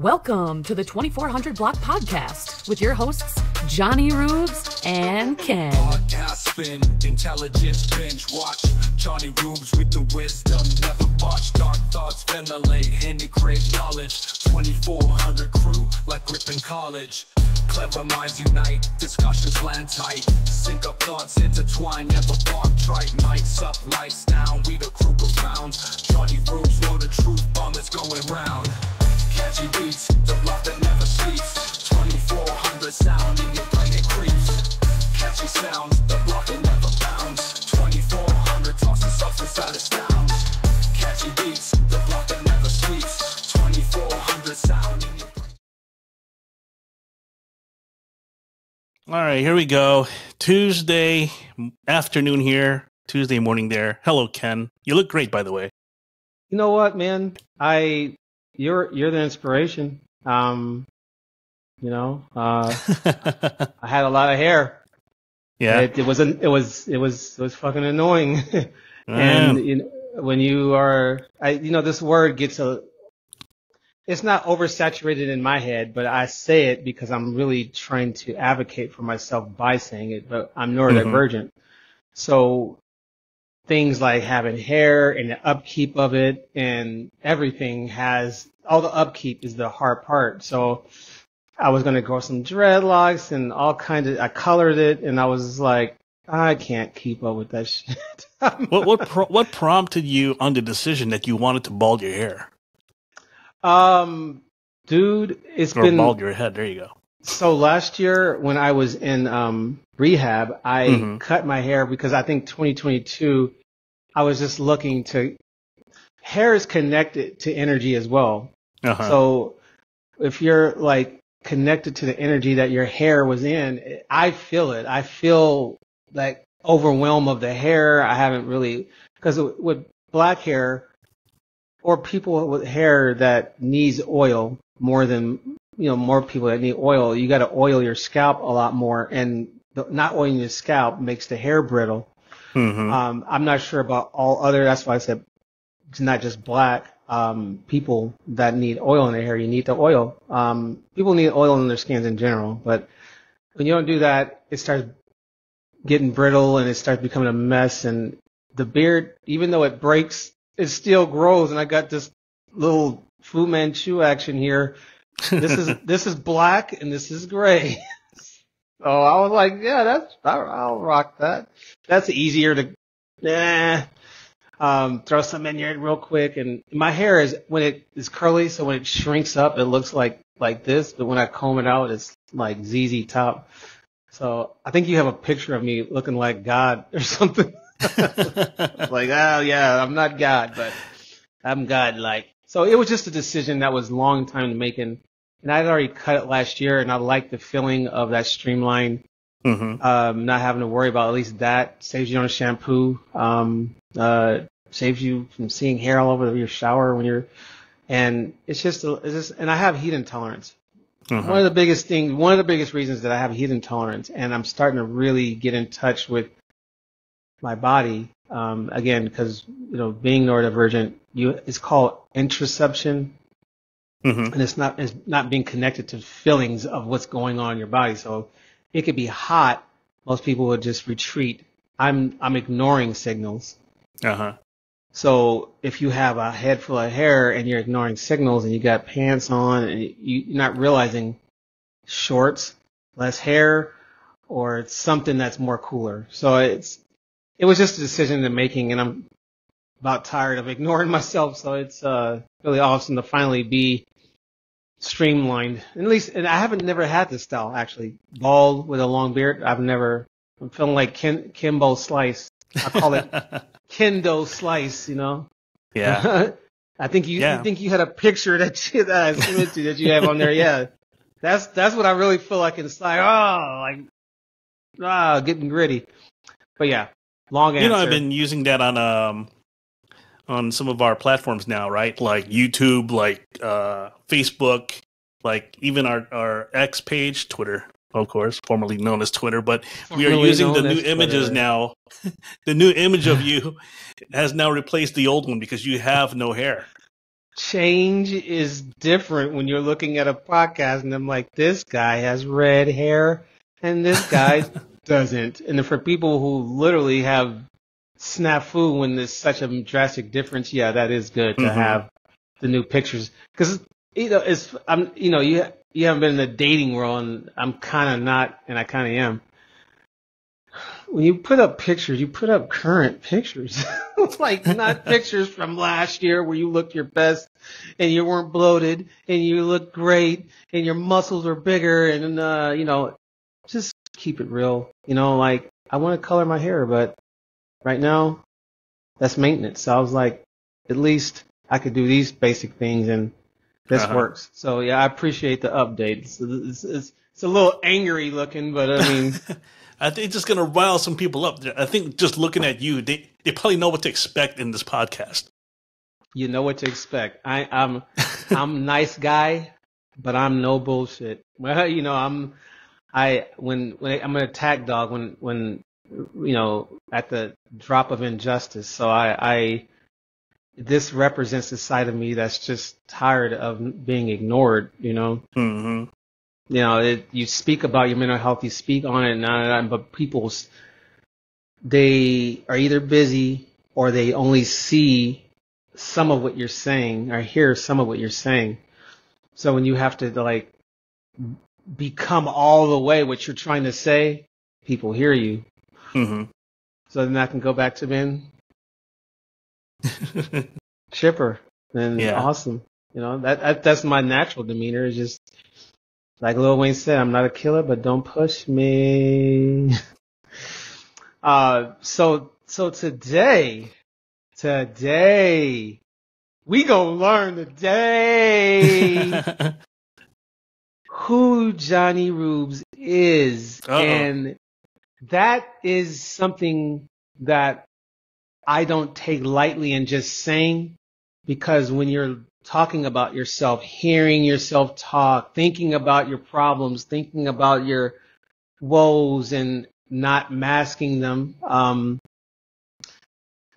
Welcome to the 2400 Block Podcast with your hosts, Jonnyroobs and Ken. Podcast spin, intelligence binge watch. Johnny Rubes with the wisdom, never botch. Dark thoughts ventilate, any crave knowledge. 2400 crew, like grip in college. Clever minds unite, discussions land tight. Sync up thoughts, intertwine, never bark trite. Mics up, lights down, we the crew profound. Johnny Rubes know the truth, bomb is going round. Catchy beats, the block that never sleeps. 2400 sound in your brain it creeps. Catchy sounds, the block that never bounds. 2400 tossing substance out of sounds. Catchy beats, the block that never sleeps. 2400 sound in your brain. All right, here we go. Tuesday afternoon here, Tuesday morning there. Hello, Ken. You look great, by the way. You know what, man? I you're you're the inspiration. Um, you know, uh, I had a lot of hair. yeah. It, it was an, it was it was it was fucking annoying. and you know, when you are, I you know, this word gets a. It's not oversaturated in my head, but I say it because I'm really trying to advocate for myself by saying it. But I'm neurodivergent, so things like having hair and the upkeep of it and everything has all the upkeep is the hard part. So I was gonna grow some dreadlocks and all kinds of I colored it and I was like, I can't keep up with that shit. what what pro- what prompted you on the decision that you wanted to bald your hair um dude, it's or been bald your head? There you go. So last year when I was in um, rehab, I Mhm. cut my hair because I think 2022, I was just looking to. Hair is connected to energy as well. Uh-huh. So if you're like connected to the energy that your hair was in, I feel it. I feel like overwhelm of the hair. I haven't really because with black hair or people with hair that needs oil more than you know more people that need oil. You got to oil your scalp a lot more, and not oiling your scalp makes the hair brittle. Mhm. Um, I'm not sure about all other. That's why I said it's not just black. Um, people that need oil in their hair, you need the oil. Um, people need oil in their skins in general, but when you don't do that, it starts getting brittle and it starts becoming a mess. And the beard, even though it breaks, it still grows. And I got this little Fu Manchu action here. This is this is black and this is gray. So I was like, yeah, that's I'll, I'll rock that. That's easier to, nah. Um, throw some in here real quick, and my hair is when it is curly, so when it shrinks up, it looks like like this. But when I comb it out, it's like ZZ Top. So I think you have a picture of me looking like God or something. like, oh yeah, I'm not God, but I'm God like. So it was just a decision that was long time to making. And I'd already cut it last year and I like the feeling of that streamline, Mhm. um, not having to worry about at least that saves you on a shampoo, um, uh, saves you from seeing hair all over your shower when you're, and it's just, a- it's just, and I have heat intolerance. Mhm. One of the biggest things, one of the biggest reasons that I have heat intolerance, and I'm starting to really get in touch with my body. Um, again, because you know, being neurodivergent, you it's called interoception, Mhm. and it's not it's not being connected to feelings of what's going on in your body. So it could be hot. Most people would just retreat. I'm I'm ignoring signals. Uh-huh. So if you have a head full of hair and you're ignoring signals and you got pants on and you, you're not realizing shorts, less hair, or it's something that's more cooler. So it's it was just a decision in making, and I'm about tired of ignoring myself. So it's uh, really awesome to finally be streamlined. At least, and I haven't never had this style actually, bald with a long beard. I've never. I'm feeling like Kimbo Slice. I call it Kendo Slice. You know. yeah. I think you, Yeah. I think you had a picture that you, that I sent to that you have on there. Yeah. That's, that's what I really feel like inside. Oh, like, ah, getting gritty. But yeah, long answer. You know, I've been using that on um on some of our platforms now, right? Like YouTube, like uh Facebook, like even our our X page, Twitter, of course, formerly known as Twitter, but we are Formerly using the new as images Twitter. now. the new image of you has now replaced the old one because you have no hair. change is different when you're looking at a podcast and I'm like, this guy has red hair and this guy doesn't. And for people who literally have snafu when there's such a drastic difference, yeah, that is good to Mhm. have the new pictures. Cause, you know, it's, I'm, you know, you, you haven't been in the dating world and I'm kind of not, and I kind of am. When you put up pictures, you put up current pictures. like not pictures from last year where you looked your best and you weren't bloated and you looked great and your muscles are bigger and uh you know just keep it real. You know, like I want to color my hair, but right now that's maintenance. So I was like, at least I could do these basic things and this Uh-huh. works. So yeah, I appreciate the update. It's, it's, it's, it's a little angry looking, but I mean, I think it's just gonna rile some people up. I think just looking at you, they they probably know what to expect in this podcast. you know what to expect. I, I'm, I'm nice guy, but I'm no bullshit. Well, you know, I'm, I, when, when I, I'm an attack dog when, when, you know, at the drop of injustice. So I, I, this represents the side of me that's just tired of being ignored, you know? hmm you know, it, you speak about your mental health, you speak on it, and on but people, they are either busy or they only see some of what you're saying or hear some of what you're saying. So when you have to like become all the way what you're trying to say, people hear you. hmm So then I can go back to being chipper and Yeah. awesome. You know, that, that that's my natural demeanor is just like Lil Wayne said, I'm not a killer, but don't push me. uh so so today today we gonna learn today who Jonnyroobs is. Uh-oh. And that is something that I don't take lightly in just saying because when you're talking about yourself, hearing yourself talk, thinking about your problems, thinking about your woes and not masking them, um,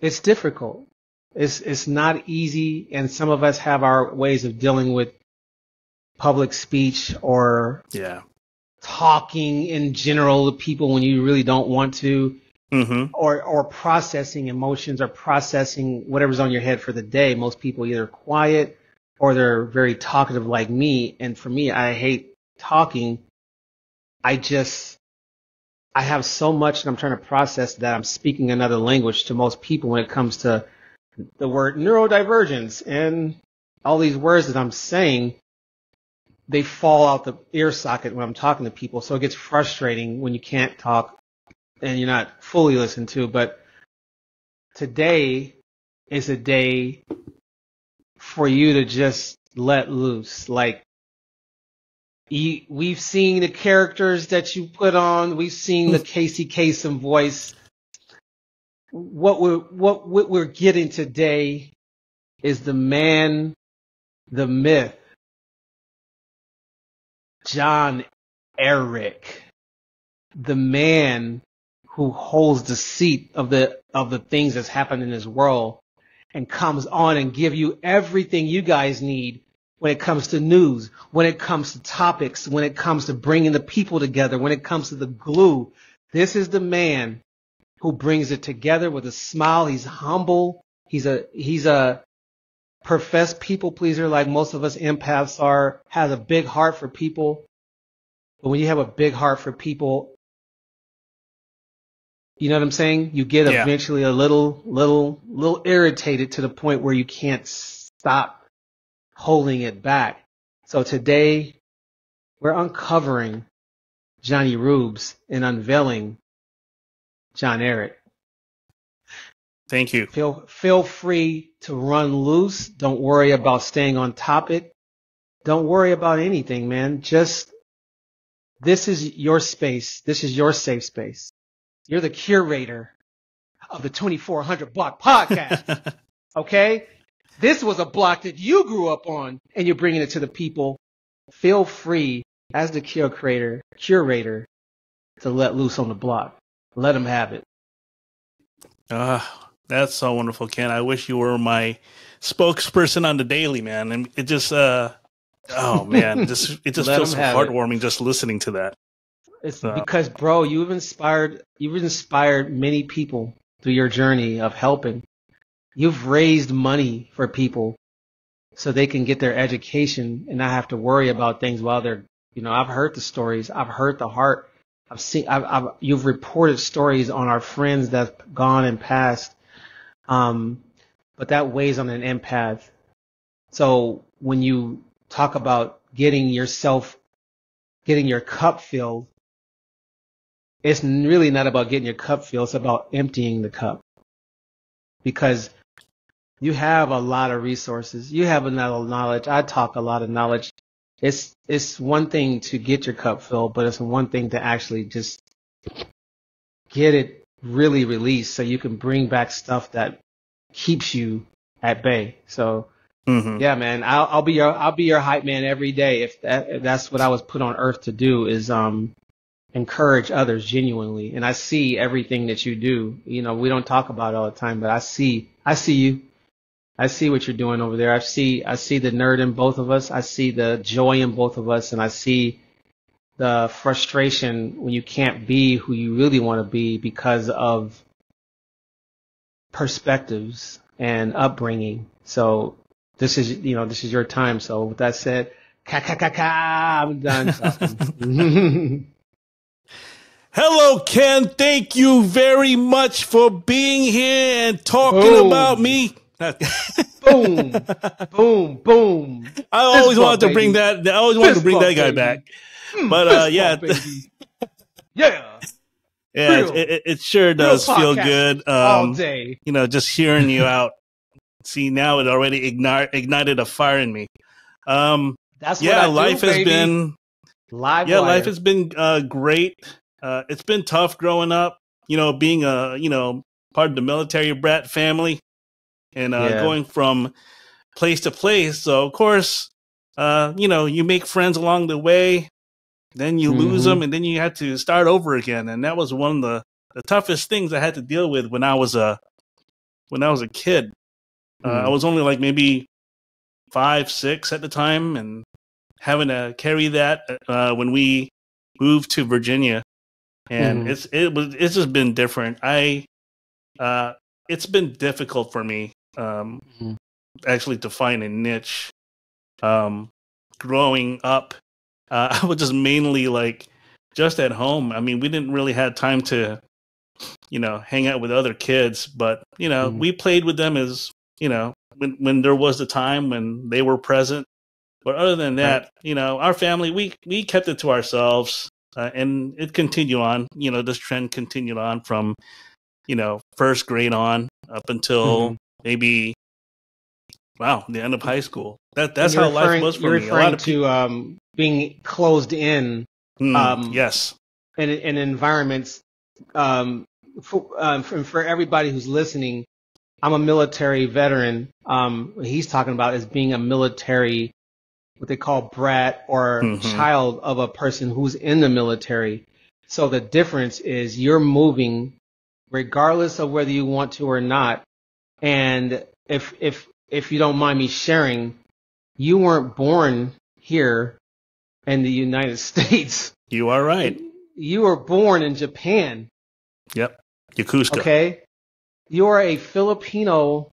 it's difficult. It's, it's not easy. And some of us have our ways of dealing with public speech or yeah. talking in general to people when you really don't want to hmm or or processing emotions or processing whatever's on your head for the day. Most people either quiet or they're very talkative like me. And for me, I hate talking. I just I have so much and I'm trying to process that I'm speaking another language to most people when it comes to the word neurodivergence and all these words that I'm saying. They fall out the ear socket when I'm talking to people. So it gets frustrating when you can't talk and you're not fully listened to, but today is a day for you to just let loose. Like, you, we've seen the characters that you put on. We've seen the Casey Kasem voice. What we're, what, what we're getting today is the man, the myth, John Eric, the man who holds the seat of the of the things that's happened in this world and comes on and give you everything you guys need when it comes to news, when it comes to topics, when it comes to bringing the people together, when it comes to the glue. This is the man who brings it together with a smile. He's humble. He's a he's a professed people pleaser like most of us empaths are, has a big heart for people. But when you have a big heart for people, you know what I'm saying? You get Yeah. eventually a little, little, little irritated to the point where you can't stop holding it back. So today we're uncovering Jonnyroobs and unveiling John Eric. Thank you. Feel feel free to run loose. Don't worry about staying on topic. Don't worry about anything, man. Just this is your space. This is your safe space. You're the curator of the 2400 block podcast. Okay? This was a block that you grew up on and you're bringing it to the people. Feel free as the curator, curator to let loose on the block. Let them have it. Uh, That's so wonderful, Ken. I wish you were my spokesperson on the daily, man. And it just, uh, oh man, just it just feels so have it. heartwarming just listening to that. It's So- because, bro, you've inspired you've inspired many people through your journey of helping. You've raised money for people so they can get their education and not have to worry about things while they're, you know, I've heard the stories, I've heard the heart, I've seen, I've, I've you've reported stories on our friends that've gone and passed, um, but that weighs on an empath. So when you talk about getting yourself, getting your cup filled, it's really not about getting your cup filled. It's about emptying the cup because you have a lot of resources. You have a lot of knowledge. I talk a lot of knowledge. It's, it's one thing to get your cup filled, but it's one thing to actually just get it really released so you can bring back stuff that keeps you at bay. So hmm yeah, man, I'll, I'll be your I'll be your hype man every day if, that, if that's what I was put on earth to do is um encourage others genuinely. And I see everything that you do. You know, we don't talk about it all the time, but I see I see you. I see what you're doing over there. I see I see the nerd in both of us. I see the joy in both of us, and I see the frustration when you can't be who you really want to be because of perspectives and upbringing. So this is you know this is your time. So with that said, ka ka ka ka, I'm done. Hello, Ken. Thank you very much for being here and talking Boom. about me. boom, boom, boom. I always bump, wanted to bring baby. that. I always wanted to Fist bring that guy baby. back. But uh, yeah, yeah, yeah, Real. it, it, it sure does feel good. all Um, day. you know, just hearing you out. See, now it already ignite, ignited a fire in me. Um, That's what yeah, I do, life has baby. been live. yeah, wire. life has been uh, great. Uh, it's been tough growing up. You know, being a you know part of the military brat family, and uh, Yeah. going from place to place. So of course, uh, you know, you make friends along the way, then you lose Mhm. them, and then you had to start over again. And that was one of the the toughest things I had to deal with when I was a when I was a kid. Uh, Mm. I was only like maybe five, six at the time, and having to carry that uh, when we moved to Virginia, and Mhm. it's it was it's just been different. I uh, it's been difficult for me um, Mhm. actually to find a niche. Um, growing up, uh, I was just mainly like just at home. I mean, we didn't really have time to, you know, hang out with other kids, but you know, Mhm. we played with them as you know when when there was the time when they were present. But other than that, you know, our family we we kept it to ourselves, uh, and it continued on. You know, this trend continued on from, you know, first grade on up until Mhm. maybe, wow, the end of high school. That that's how life was for You're me. A lot referring of people, to um, being closed in um, yes, in, in environments. Um, for, um, for, for everybody who's listening, I'm a military veteran. Um, what he's talking about is being a military, what they call brat or Mhm. child of a person who's in the military. So the difference is you're moving regardless of whether you want to or not. And if, if, if you don't mind me sharing, you weren't born here in the United States. you are right. You were born in Japan. Yep, Yokosuka. Okay. You are a Filipino.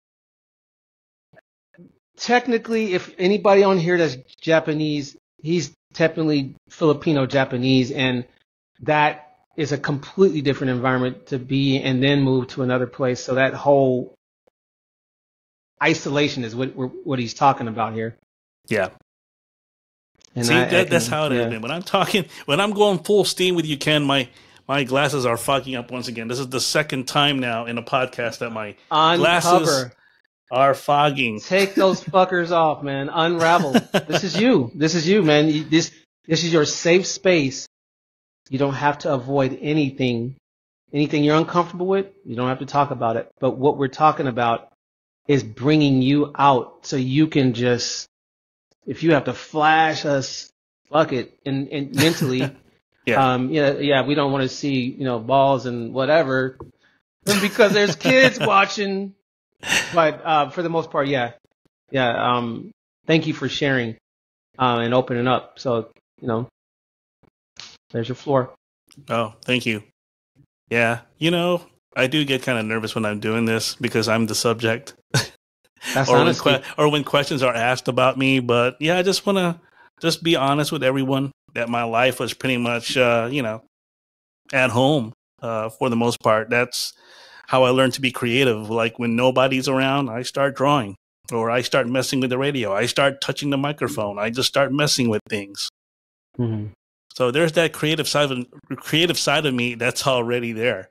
Technically, if anybody on here that's Japanese, he's technically Filipino Japanese, and that is a completely different environment to be and then move to another place. So that whole isolation is what what he's talking about here. Yeah. And See, I- I that, that's how it is, yeah. man. When I'm talking, when I'm going full steam with you, Ken, my my glasses are fogging up once again. This is the second time now in a podcast that my glasses Uncover. Are fogging. Take those fuckers off, man. Unravel. this is you. This is you, man. You- This this is your safe space. You don't have to avoid anything. Anything you're uncomfortable with, you don't have to talk about it. But what we're talking about is bringing you out so you can just, if you have to flash us, fuck it, and, and mentally, Yeah. um, yeah, yeah, we don't want to see, you know, balls and whatever. because there's kids watching. But uh, for the most part, yeah, yeah. Um, thank you for sharing uh, and opening up. So you know, there's your floor. Oh, thank you. Yeah, you know, I do get kind of nervous when I'm doing this because I'm the subject. That's or when, que- or when questions are asked about me. But yeah, I just want to just be honest with everyone that my life was pretty much, uh, you know, at home uh, for the most part. That's how I learned to be creative. Like when nobody's around, I start drawing or I start messing with the radio. I start touching the microphone. I just start messing with things. Mhm. So there's that creative side of creative side of me that's already there,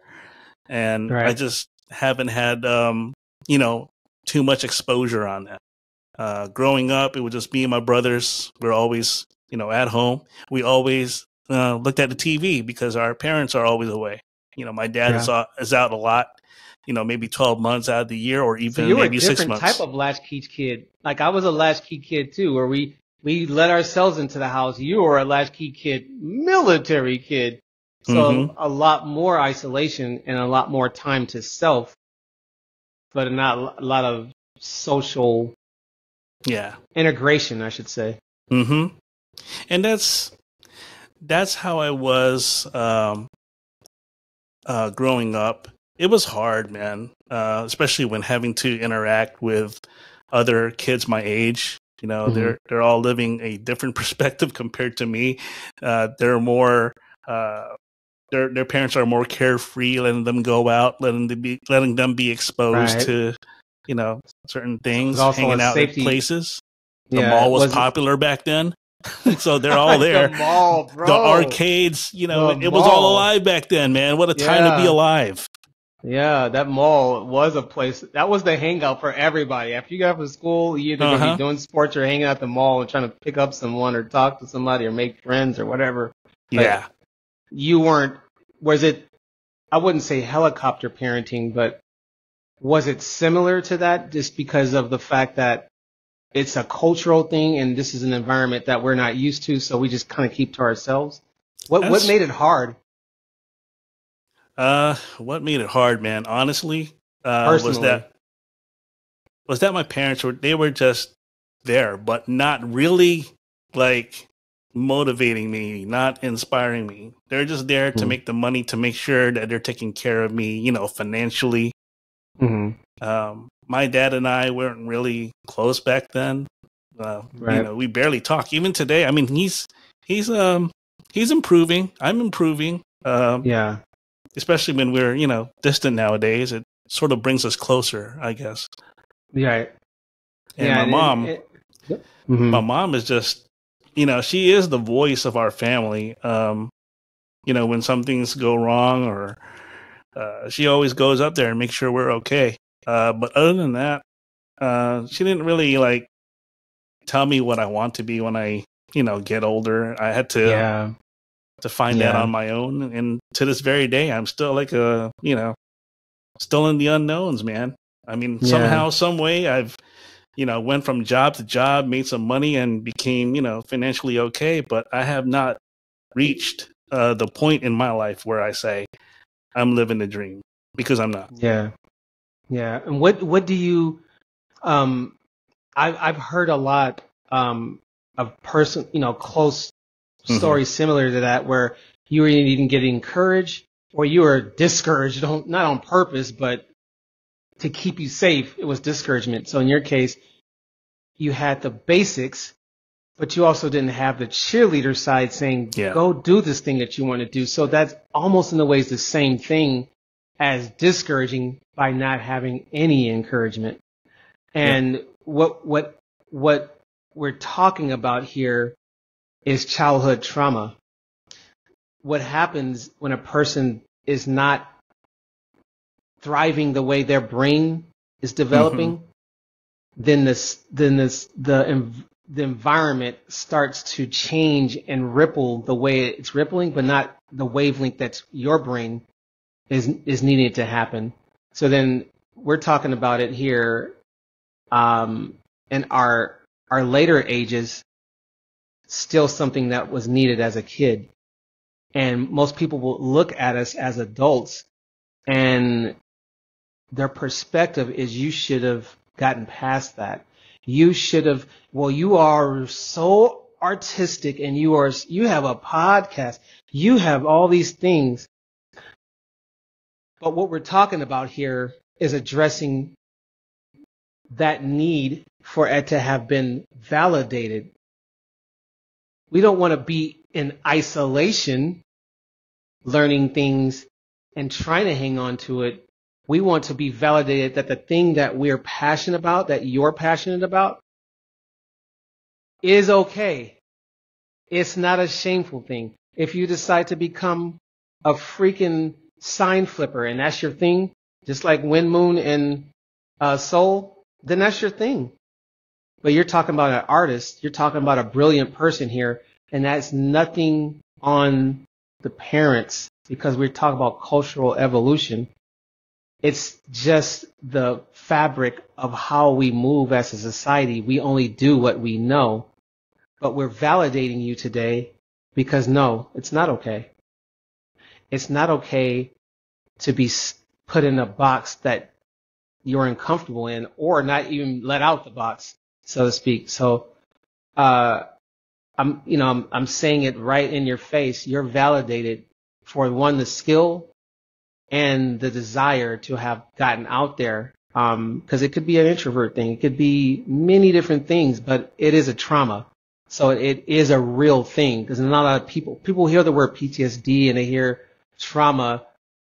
and I just haven't had um, you know too much exposure on that. Uh, growing up, it was just me and my brothers. We're always you know at home. We always uh, looked at the TV because our parents are always away. You know, my dad is, out, is out a lot. You know, maybe twelve months out of the year, or even So you were a maybe six different months. type of latchkey kid. Like I was a latchkey kid too, where we we let ourselves into the house. You were a latchkey kid, military kid. So Mhm. a lot more isolation and a lot more time to self, but not a lot of social yeah. integration, I should say. hmm And that's that's how I was um, uh, growing up. It was hard, man, uh, especially when having to interact with other kids my age. You know, Mhm. they're they're all living a different perspective compared to me. Uh, they're more. Uh, their their parents are more carefree, letting them go out, letting them be letting them be exposed Right. to, you know, certain things, hanging out safety- in places. The Yeah, mall was wasn't- popular back then, so they're all there. the mall. The arcades, you know, The it was all alive back then, man. What a time to be alive. Yeah, that mall was a place. That was the hangout for everybody. After you got from school, you either gonna Uh-huh. be doing sports or hanging out at the mall and trying to pick up someone or talk to somebody or make friends or whatever. Like, Yeah. You weren't. Was it? I wouldn't say helicopter parenting, but was it similar to that? Just because of the fact that it's a cultural thing and this is an environment that we're not used to, so we just kind of keep to ourselves. What what made it hard? Uh, what made it hard, man? Honestly, uh, was that was that my parents were they were just there, but not really like motivating me, not inspiring me. They're just there to Mhm. make the money to make sure that they're taking care of me, you know, financially. Mm-hmm. Um, my dad and I weren't really close back then. Uh, You Right. know, we barely talk. Even today, I mean, he's he's um he's improving. I'm improving. Um, Yeah. Especially when we're you know distant nowadays. It sort of brings us closer, I guess. Yeah. And yeah, my and- mom, and- Mhm. my mom is just you know she is the voice of our family. Um, you know, when some things go wrong or uh, she always goes up there and makes sure we're okay. Uh, but other than that, uh, she didn't really like tell me what I want to be when I, you know, get older. I had to yeah. To find that on my own, and to this very day, I'm still like a, you know, still in the unknowns, man. I mean, Yeah. somehow, some way, I've, you know, went from job to job, made some money, and became, you know, financially okay. But I have not reached uh, the point in my life where I say I'm living the dream because I'm not. Yeah. Yeah. And what what do you um I I've heard a lot um of person you know, close Mm-hmm. Stories similar to that where you were even getting encouraged or you were discouraged, don't on purpose, but to keep you safe, it was discouragement. So in your case, you had the basics, but you also didn't have the cheerleader side saying, Yeah. go do this thing that you want to do. So that's almost in a ways the same thing as discouraging by not having any encouragement. And what, what, what we're talking about here is childhood trauma. What happens when a person is not thriving the way their brain is developing, then this, then this, the, the environment starts to change and ripple the way it's rippling, but not the wavelength that's your brain is, is needing to happen. So then we're talking about it here, um, in our, our later ages, still something that was needed as a kid. And most people will look at us as adults and their perspective is you should have gotten past that. You should have, well, you are so artistic and you are, you have a podcast. You have all these things. But what we're talking about here is addressing that need for it to have been validated. We don't want to be in isolation, learning things and trying to hang on to it. We want to be validated that the thing that we're passionate about, that you're passionate about, is okay. It's not a shameful thing. If you decide to become a freaking sign flipper and that's your thing, just like Wind Moon and uh, Soul, then that's your thing. But you're talking about an artist. You're talking about a brilliant person here, and that's nothing on the parents because we're talking about cultural evolution. It's just the fabric of how we move as a society. We only do what we know, but we're validating you today because no, it's not okay. It's not okay to be put in a box that you're uncomfortable in or not even let out the box, so to speak. So, uh, I'm, you know, I'm, I'm saying it right in your face. You're validated for one, the skill and the desire to have gotten out there. Um, cause it could be an introvert thing. It could be many different things, but it is a trauma. So it is a real thing because not a lot of people, people hear the word PTSD and they hear trauma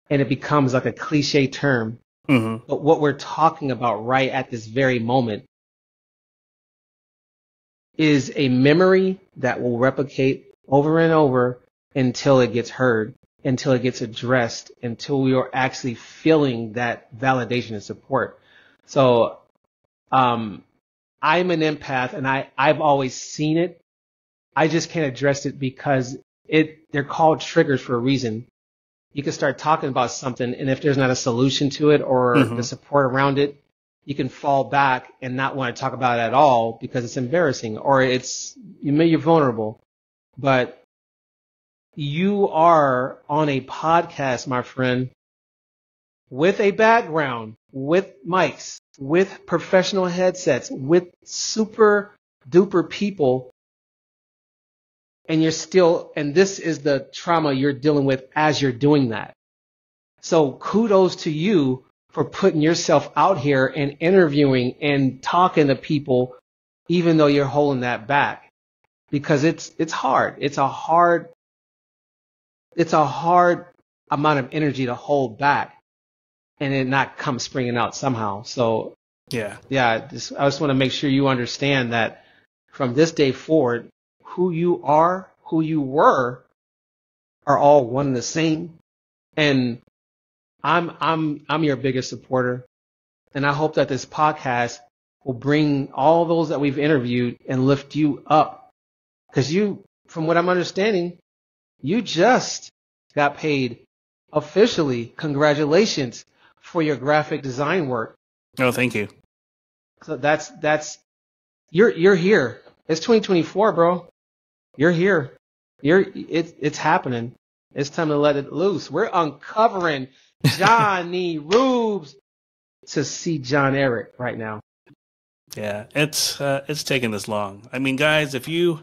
and it becomes like a cliche term. Mm-hmm. But what we're talking about right at this very moment is a memory that will replicate over and over until it gets heard, until it gets addressed, until we are actually feeling that validation and support. So, um, I'm an empath and I, I've always seen it. I just can't address it because it, they're called triggers for a reason. You can start talking about something and if there's not a solution to it or Mhm. the support around it, you can fall back and not want to talk about it at all because it's embarrassing or it's, you may, you're vulnerable. But you are on a podcast, my friend, with a background, with mics, with professional headsets, with super duper people. And you're still, and this is the trauma you're dealing with as you're doing that. So kudos to you for putting yourself out here and interviewing and talking to people, even though you're holding that back. Because it's, it's hard. It's a hard, it's a hard amount of energy to hold back and it not come springing out somehow. So Yeah. yeah, just, I just want to make sure you understand that from this day forward, who you are, who you were, are all one and the same. And I'm I'm I'm your biggest supporter, and I hope that this podcast will bring all those that we've interviewed and lift you up, because you, from what I'm understanding, you just got paid officially. Congratulations for your graphic design work. Oh, thank you. So that's that's you're you're here. It's 2024, bro. You're here. You're it's it's happening. It's time to let it loose. We're uncovering Jonnyroobs to see John Eric right now. Yeah, it's uh, it's taking this long. I mean, guys, if you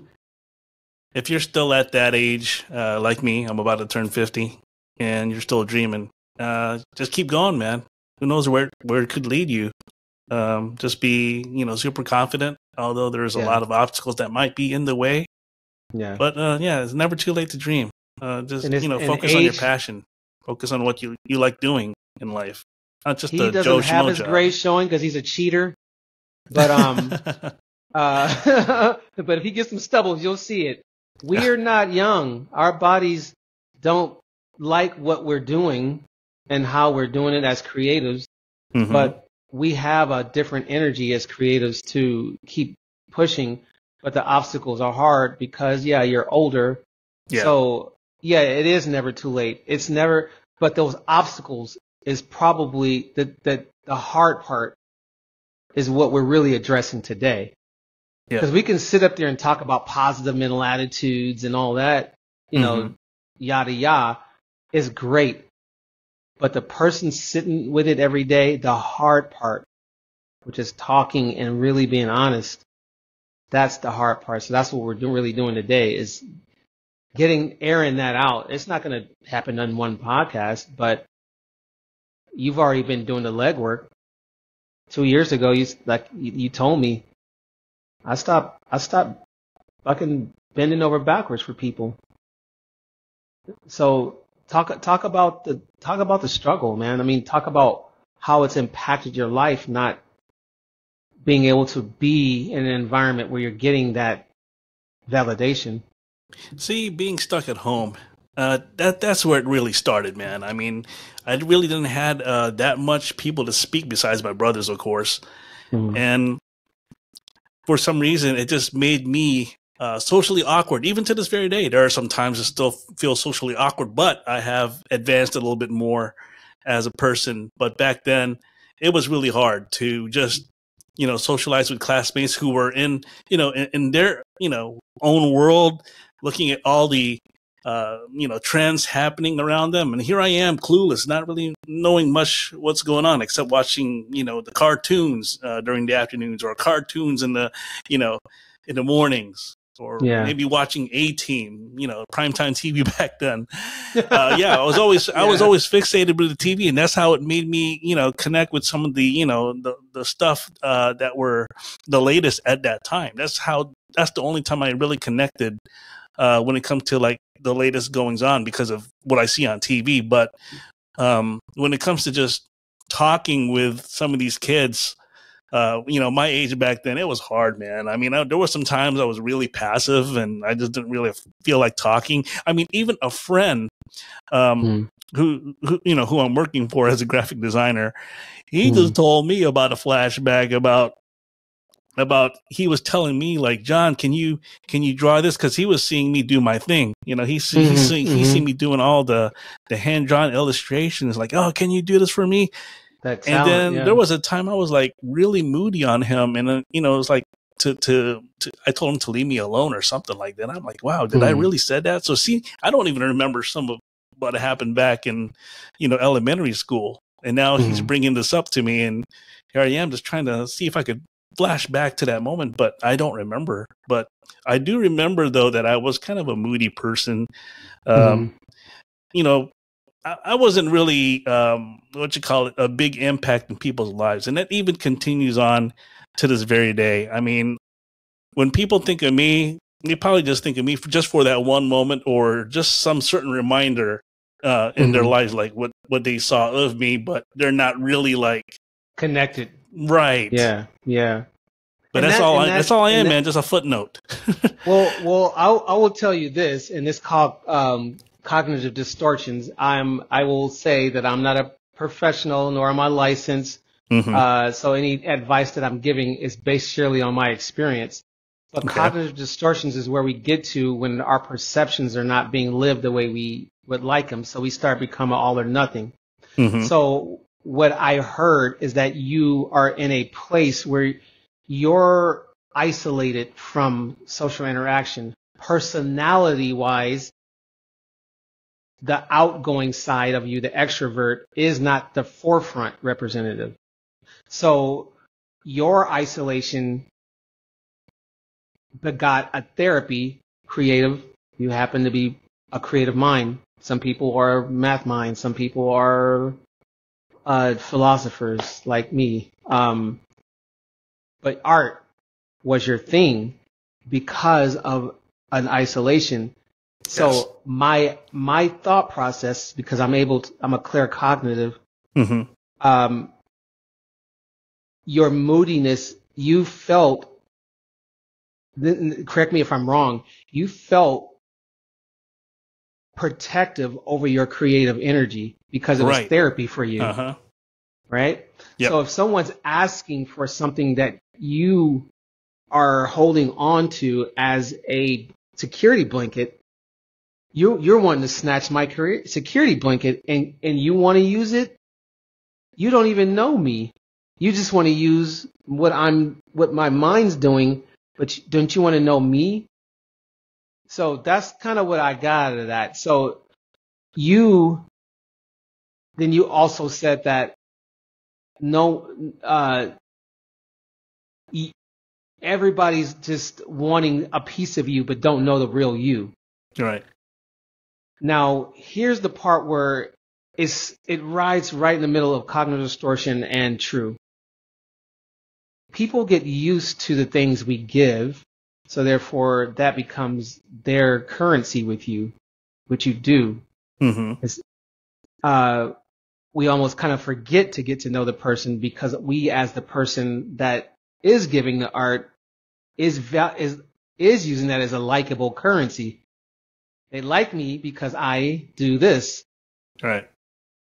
if you're still at that age, uh, like me, I'm about to turn 50, and you're still dreaming, uh, just keep going, man. Who knows where where it could lead you? Um, just be, you know, super confident. Although there's a Yeah. lot of obstacles that might be in the way, Yeah. but uh, yeah, it's never too late to dream. Uh, just you know, focus on your passion. Focus on what you you like doing in life, not just he the doesn't Joe have Schmo his job. grades showing because he's a cheater. But um uh but if he gets some stubbles, you'll see it. We're not young. Our bodies don't like what we're doing and how we're doing it as creatives. Mhm. but we have a different energy as creatives to keep pushing. But the obstacles are hard because yeah, you're older. yeah, So yeah, it is never too late. It's never, but those obstacles is probably the, the, the hard part is what we're really addressing today. Yeah. Because we can sit up there and talk about positive mental attitudes and all that, you know, Mhm. yada yada is great. But the person sitting with it every day, the hard part, which is talking and really being honest, that's the hard part. So that's what we're doing, really doing today is getting airing that out. It's not going to happen on one podcast, but you've already been doing the legwork. Two years ago, you like you, told me, I stopped. I stopped fucking bending over backwards for people. So talk talk about the talk about the struggle, man. I mean, talk about how it's impacted your life, not being able to be in an environment where you're getting that validation. See, being stuck at home, uh, that that's where it really started, man. I mean, I really didn't had uh, that much people to speak besides my brothers, of course, mm-hmm. and for some reason, it just made me uh, socially awkward. Even to this very day, there are some times I still feel socially awkward, but I have advanced a little bit more as a person. But back then, it was really hard to just you know socialize with classmates who were in you know in, in their you know own world, looking at all the uh, you know, trends happening around them. And here I am, clueless, not really knowing much what's going on, except watching, you know, the cartoons uh, during the afternoons or cartoons in the, you know, in the mornings. Or yeah. maybe watching A Team, you know, primetime TV back then. Uh, yeah, I was always yeah. I was always fixated with the TV, and that's how it made me, you know, connect with some of the, you know, the the stuff uh, that were the latest at that time. That's how that's the only time I really connected uh, when it comes to like the latest goings on because of what I see on TV. But um, when it comes to just talking with some of these kids, uh, you know, my age back then, it was hard, man. I mean, I, there were some times I was really passive and I just didn't really feel like talking. I mean, even a friend, um, mm. who, who, you know, who I'm working for as a graphic designer, he mm. just told me about a flashback about about he was telling me like John can you can you draw this because he was seeing me do my thing you know he see, mm-hmm, he see, mm-hmm. he see me doing all the the hand drawn illustrations like oh can you do this for me that talent, and then yeah. there was a time I was like really moody on him and then you know it was like to, to to I told him to leave me alone or something like that I'm like wow did mm-hmm. I really said that so see I don't even remember some of what happened back in you know elementary school and now he's mm-hmm. bringing this up to me and here I am just trying to see if I could flash back to that moment, but I don't remember. But I do remember though that I was kind of a moody person. Um, mm. You know, I, I, wasn't really um, what you call it a big impact in people's lives, and that even continues on to this very day. I mean, when people think of me, they probably just think of me for, just for that one moment or just some certain reminder uh, in mm-hmm. their lives, like what what they saw of me, but they're not really like connected Right. Yeah. Yeah. But and that's that, all. I, that, that's all I am, that, man. Just a footnote. well, well, I'll, I will tell you this, and this called um, cognitive distortions. I'm. I will say that I'm not a professional, nor am I licensed. Mm-hmm. Uh, so any advice that I'm giving is based surely on my experience. But okay. cognitive distortions is where we get to when our perceptions are not being lived the way we would like them. So we start becoming all or nothing. Mm-hmm. So what I heard is that you are in a place where you're isolated from social interaction. Personality wise, the outgoing side of you, the extrovert, is not the forefront representative. So your isolation begot a therapy, creative. You happen to be a creative mind. Some people are math minds. Some people are uh, philosophers like me. Um, but art was your thing because of an isolation. So yes. my my thought process, because I'm able to, I'm a claircognitive. Mm-hmm. Um, your moodiness, you felt. Correct me if I'm wrong. You felt protective over your creative energy because it right. was therapy for you. Uh-huh. Right? Yep. So if someone's asking for something that you are holding on to as a security blanket, you you're wanting to snatch my career security blanket and and you want to use it. You don't even know me. You just want to use what I'm what my mind's doing, but don't you want to know me? So that's kind of what I got out of that. So you then you also said that no, uh, everybody's just wanting a piece of you, but don't know the real you. Right. Now, here's the part where it's, it rides right in the middle of cognitive distortion and true. People get used to the things we give, so therefore that becomes their currency with you, which you do. Mm-hmm. Uh, we almost kind of forget to get to know the person because we, as the person that is giving the art, is val- is is using that as a likable currency. They like me because I do this. Right.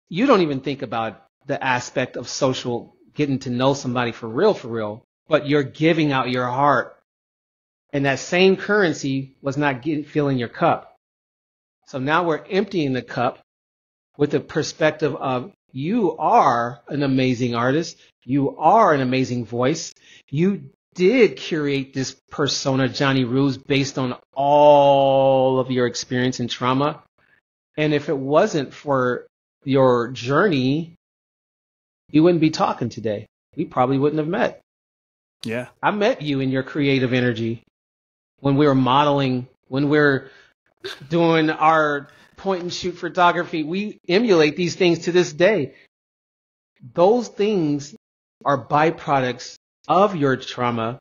You don't even think about the aspect of social getting to know somebody for real, for real, but you're giving out your heart. And that same currency was not getting, filling your cup. So now we're emptying the cup with the perspective of you are an amazing artist. You are an amazing voice. You did curate this persona, Jonnyroobs, based on all of your experience and trauma. And if it wasn't for your journey, you wouldn't be talking today. We probably wouldn't have met. Yeah. I met you in your creative energy when we were modeling, when we we're doing our point and shoot photography. We emulate these things to this day. Those things are byproducts of your trauma,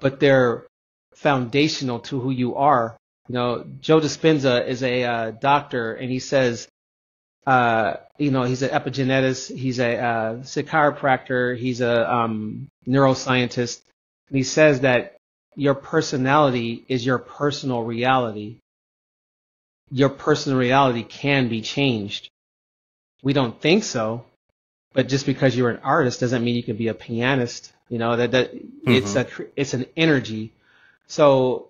but they're foundational to who you are. You know, Joe Dispenza is a uh, doctor, and he says, uh, you know, he's an epigeneticist, he's a uh, chiropractor, he's a um, neuroscientist, and he says that your personality is your personal reality. Your personal reality can be changed. We don't think so, but just because you're an artist doesn't mean you can be a pianist. You know that that mm-hmm. it's a it's an energy. So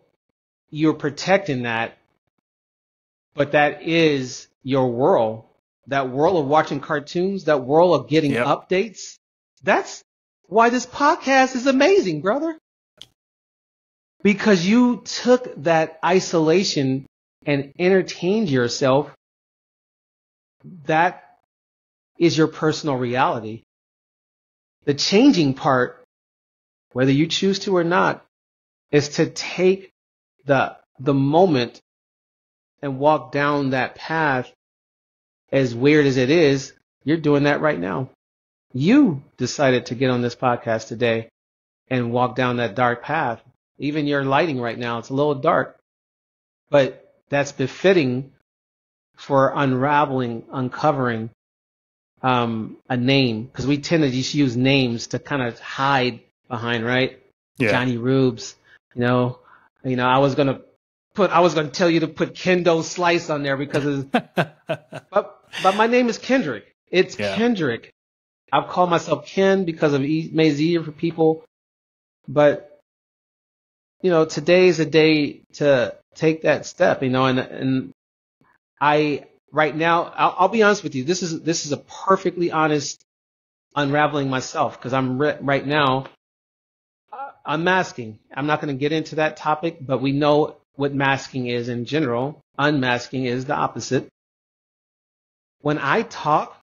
you're protecting that, but that is your world. That world of watching cartoons, that world of getting yep. updates. That's why this podcast is amazing, brother. Because you took that isolation and entertained yourself. That is your personal reality. The changing part, whether you choose to or not, is to take the, the moment and walk down that path as weird as it is. You're doing that right now. You decided to get on this podcast today and walk down that dark path. Even your lighting right now, it's a little dark, but that's befitting for unraveling, uncovering um, a name because we tend to just use names to kind of hide behind, right? Yeah. Jonnyroobs, you know, you know, I was gonna put, I was gonna tell you to put Kendo Slice on there because, but but my name is Kendrick. It's yeah. Kendrick. I've called myself Ken because of it made it easier for people, but you know, today is a day to take that step, you know, and and I right now, I'll, I'll, be honest with you. This is this is a perfectly honest unraveling myself because I'm re- right now. Uh, I'm masking. I'm not going to get into that topic, but we know what masking is in general. Unmasking is the opposite. When I talk,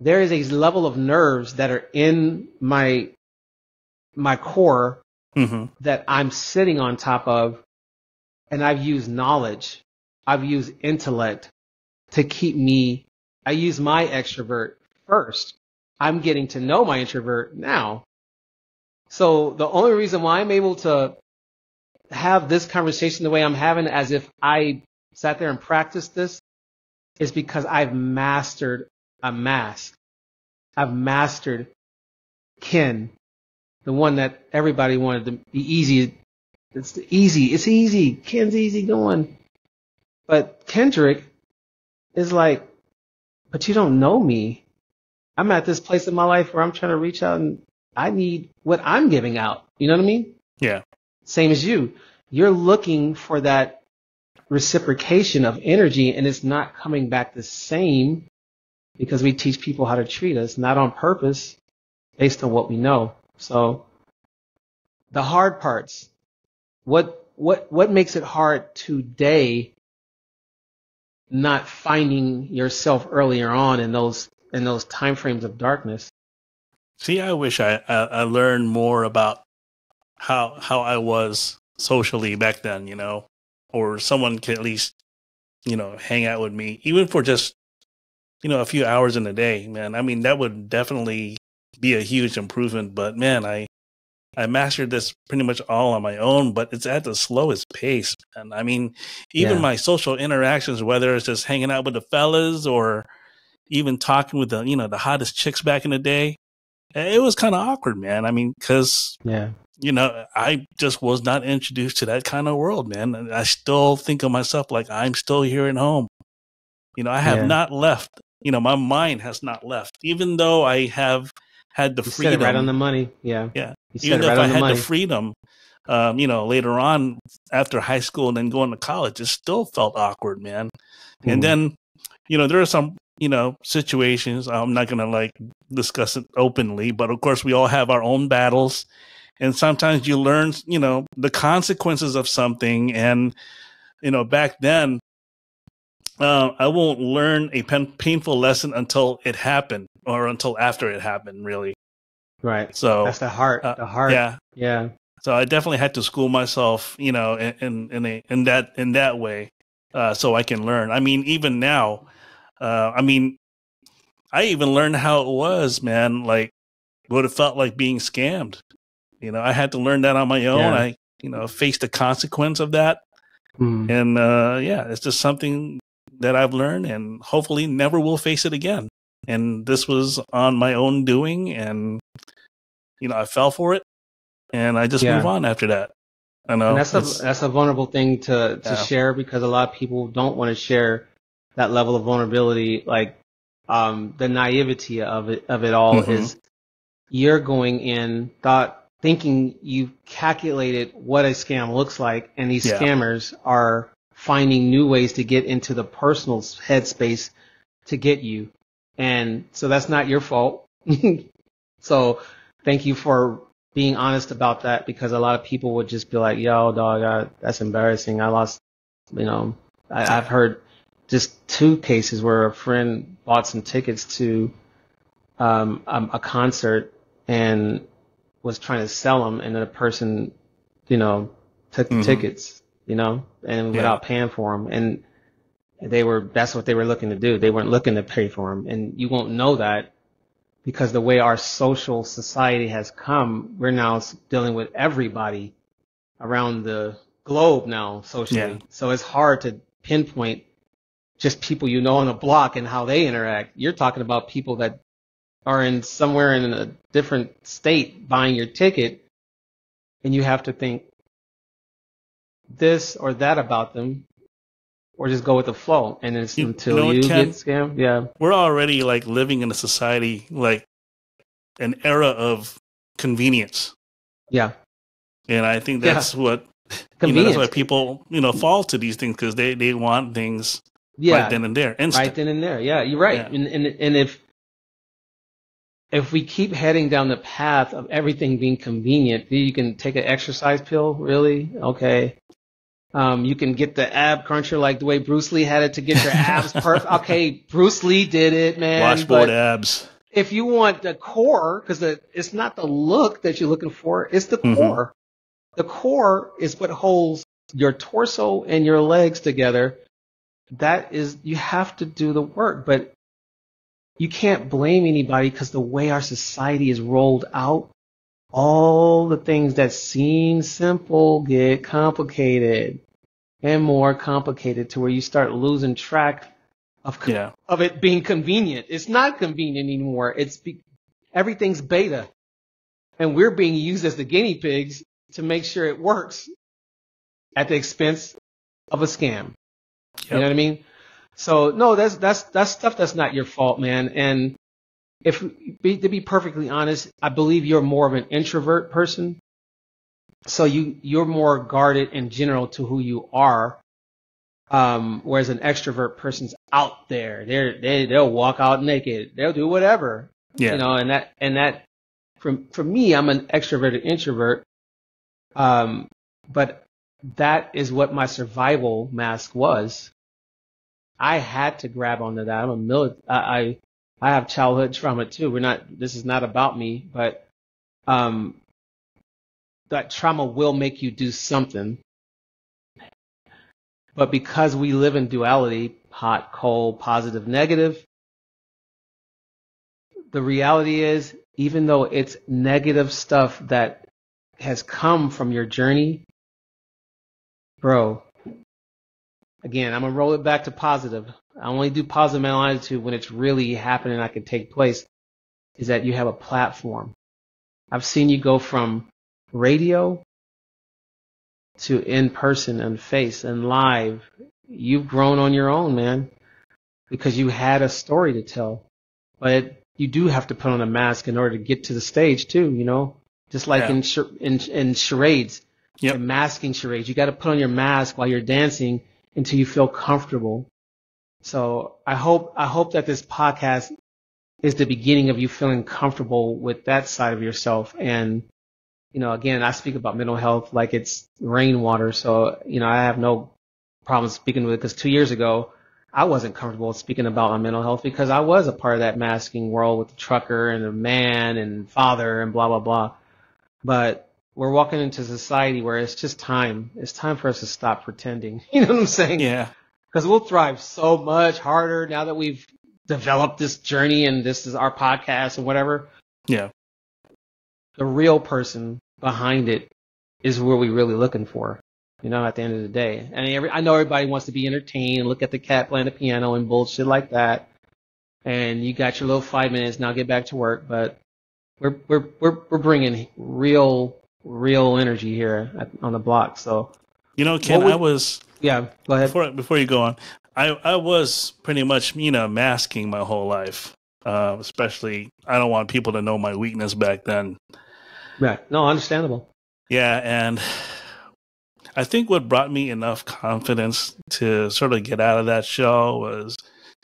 there is a level of nerves that are in my my core mm-hmm. that I'm sitting on top of, and I've used knowledge, I've used intellect, to keep me, I use my extrovert first. I'm getting to know my introvert now. So the only reason why I'm able to have this conversation the way I'm having as if I sat there and practiced this is because I've mastered a mask. I've mastered Ken, the one that everybody wanted to be easy. It's easy. It's easy. Ken's easy going. But Kendrick is like, but you don't know me. I'm at this place in my life where I'm trying to reach out and I need what I'm giving out. You know what I mean? Yeah. Same as you. You're looking for that reciprocation of energy and it's not coming back the same because we teach people how to treat us, not on purpose, based on what we know. So the hard parts, what, what, what makes it hard today not finding yourself earlier on in those in those time frames of darkness. See, I wish I, I, I learned more about how how I was socially back then, you know, or someone could at least, you know, hang out with me, even for just, you know, a few hours in a day, man. I mean, that would definitely be a huge improvement. But man, I I mastered this pretty much all on my own, but it's at the slowest pace. And I mean, even Yeah. my social interactions, whether it's just hanging out with the fellas or even talking with the, you know, the hottest chicks back in the day, eh, it was kind of awkward, man. I mean, because Yeah. you know, I just was not introduced to that kind of world, man. And I still think of myself like I'm still here at home. You know, I have Yeah. not left. You know, my mind has not left, even though I have had the You freedom. right on the money. Yeah. Yeah. You even though right if I the had money. the freedom, um, you know, later on after high school and then going to college, it still felt awkward, man. And Mhm. then, you know, there are some, you know, situations. I'm not going to like discuss it openly, but of course, we all have our own battles. And sometimes you learn, you know, the consequences of something. And, you know, back then, uh, I won't learn a pen- painful lesson until it happened or until after it happened, really. Right. So, That's the heart. uh, the heart. yeah. Yeah. So I definitely had to school myself, you know, in in in, a, in that in that way, uh, so I can learn. I mean, even now, uh, I mean, I even learned how it was, man. Like what it felt like being scammed. You know, I had to learn that on my own. Yeah. I, you know, faced the consequence of that, Mhm. and uh, yeah, it's just something that I've learned, and hopefully never will face it again. And this was on my own doing, and you know, I fell for it, and I just Yeah. move on after that. I know And that's a that's a vulnerable thing to to Yeah. share because a lot of people don't want to share that level of vulnerability. Like um, the naivety of it of it all Mhm. is you're going in thought thinking you've calculated what a scam looks like, and these Yeah. scammers are finding new ways to get into the personal headspace to get you, and so that's not your fault. so thank you for being honest about that because a lot of people would just be like, "Yo, dog, I, that's embarrassing. I lost." You know, I, I've heard just two cases where a friend bought some tickets to um, a, a concert and was trying to sell them, and then a person, you know, took the Mhm. tickets, you know, and Yeah. without paying for them, and they were that's what they were looking to do. They weren't looking to pay for them, and you won't know that because the way our social society has come, we're now dealing with everybody around the globe now socially. Yeah. So it's hard to pinpoint just people you know on a block and how they interact. You're talking about people that are in somewhere in a different state buying your ticket and you have to think this or that about them or just go with the flow and it's You- you until know what, you Ken? get scammed. Yeah. we're already like living in a society like an era of convenience, Yeah. and I think Yeah. that's what you know. That's why people you know fall to these things because they they want things yeah. right then and there, instant. right then and there. Yeah, you're right. Yeah. And, and and if if we keep heading down the path of everything being convenient, you can take an exercise pill. Really? Okay. Um, you can get the ab cruncher like the way Bruce Lee had it to get your abs perfect. Okay, Bruce Lee did it, man. Washboard abs. if you want the core, because it's not the look that you're looking for, it's the Mhm. core. The core is what holds your torso and your legs together. That is, you have to do the work, but you can't blame anybody because the way our society is rolled out, all the things that seem simple get complicated and more complicated to where you start losing track of Yeah, of it being convenient. It's not convenient anymore. It's be- everything's beta, and we're being used as the guinea pigs to make sure it works at the expense of a scam. You know what I mean? So no, that's that's that's stuff that's not your fault, man. And if be, to be perfectly honest, I believe you're more of an introvert person. So you you're more guarded in general to who you are. Um, whereas an extrovert person's out there. They're they they'll walk out naked. They'll do whatever. yeah, You know, and that and that for for me, I'm an extroverted introvert. Um, but that is what my survival mask was. I had to grab onto that. I'm a mili- I, I I have childhood trauma too. We're not. This is not about me, but um, that trauma will make you do something. But because we live in duality, hot, cold, positive, negative, the reality is, even though it's negative stuff that has come from your journey, bro, again, I'm gonna roll it back to positive. I only do positive mental attitude when it's really happening. I can take place. Is that you have a platform? I've seen you go from radio to in person and face and live. You've grown on your own, man, because you had a story to tell. But you do have to put on a mask in order to get to the stage too. You know, just like Yeah. in, in in charades, Yep. masking charades, you got to put on your mask while you're dancing until you feel comfortable. So I hope I hope that this podcast is the beginning of you feeling comfortable with that side of yourself. And you know, again, I speak about mental health like it's rainwater. So you know, I have no problem speaking with it because two years ago I wasn't comfortable speaking about my mental health because I was a part of that masking world with the trucker and the man and father and blah blah blah. But we're walking into society where it's just time. It's time for us to stop pretending. You know what I'm saying? Yeah. Because we'll thrive so much harder now that we've developed this journey and this is our podcast and whatever. Yeah. The real person behind it is where we're really looking for. You know, at the end of the day, and every, I know everybody wants to be entertained, look at the cat playing the piano and bullshit like that. And you got your little five minutes now, get back to work. But we're we're we're we're bringing real real energy here at, on the block. So You know, Ken, would- I was yeah, go ahead. before before you go on, I I was pretty much you know masking my whole life. Uh, especially, I don't want people to know my weakness back then. Right. No, understandable. Yeah, and I think what brought me enough confidence to sort of get out of that show was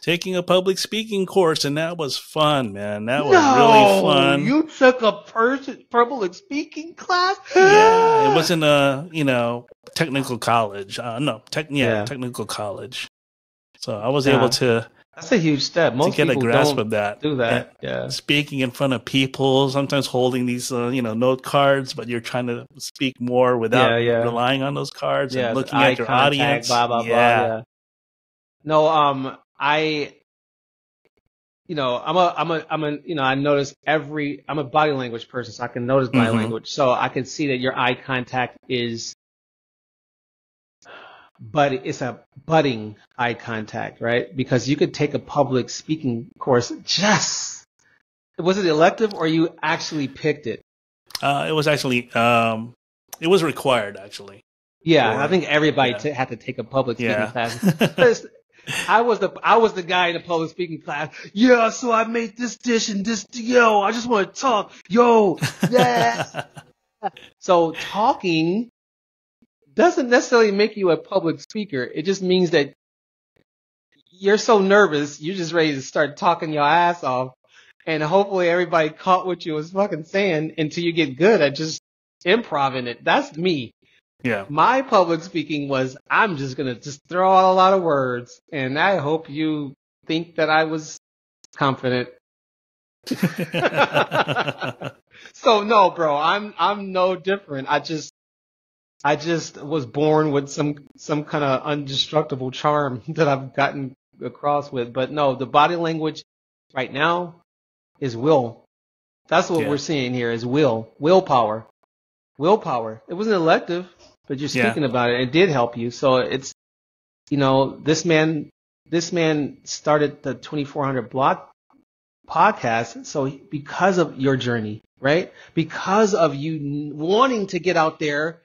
taking a public speaking course, and that was fun, man. That was really fun. You took a person public speaking class? yeah, it wasn't a you know technical college. Uh, no, tech, yeah, Yeah. technical college. So I was Yeah. able to That's a huge step. Most to get a people grasp don't of that. do that. Yeah. speaking in front of people, sometimes holding these, uh, you know, note cards, but you're trying to speak more without Yeah, yeah. relying on those cards Yeah. and looking at your contact, audience. Blah blah blah. Yeah. No, um, I, you know, I'm a, I'm a, I'm a, you know, I notice every, I'm a body language person, so I can notice body Mhm. language. So I can see that your eye contact is, but it's a budding eye contact, right? Because you could take a public speaking course just, was it elective or you actually picked it? Uh, it was actually, um, it was required actually. Yeah, Or- I think everybody yeah. t- had to take a public speaking Yeah. class. I was the I was the guy in the public speaking class. Yeah, so I made this dish and this. Yo, I just want to talk. Yo, yeah. so talking doesn't necessarily make you a public speaker. It just means that you're so nervous, you're just ready to start talking your ass off, and hopefully everybody caught what you was fucking saying until you get good at just improv it. That's me yeah. my public speaking was I'm just gonna just throw out a lot of words, and I hope you think that I was confident. so no, bro, I'm I'm no different. I just I just was born with some some kind of indestructible charm that I've gotten across with. But no, the body language right now is will. That's what Yeah. we're seeing here is will, willpower, willpower. It wasn't elective, but you're Yeah. speaking about it. It did help you. So it's, you know, this man, this man started the 2400 block podcast. So because of your journey, right? Because of you wanting to get out there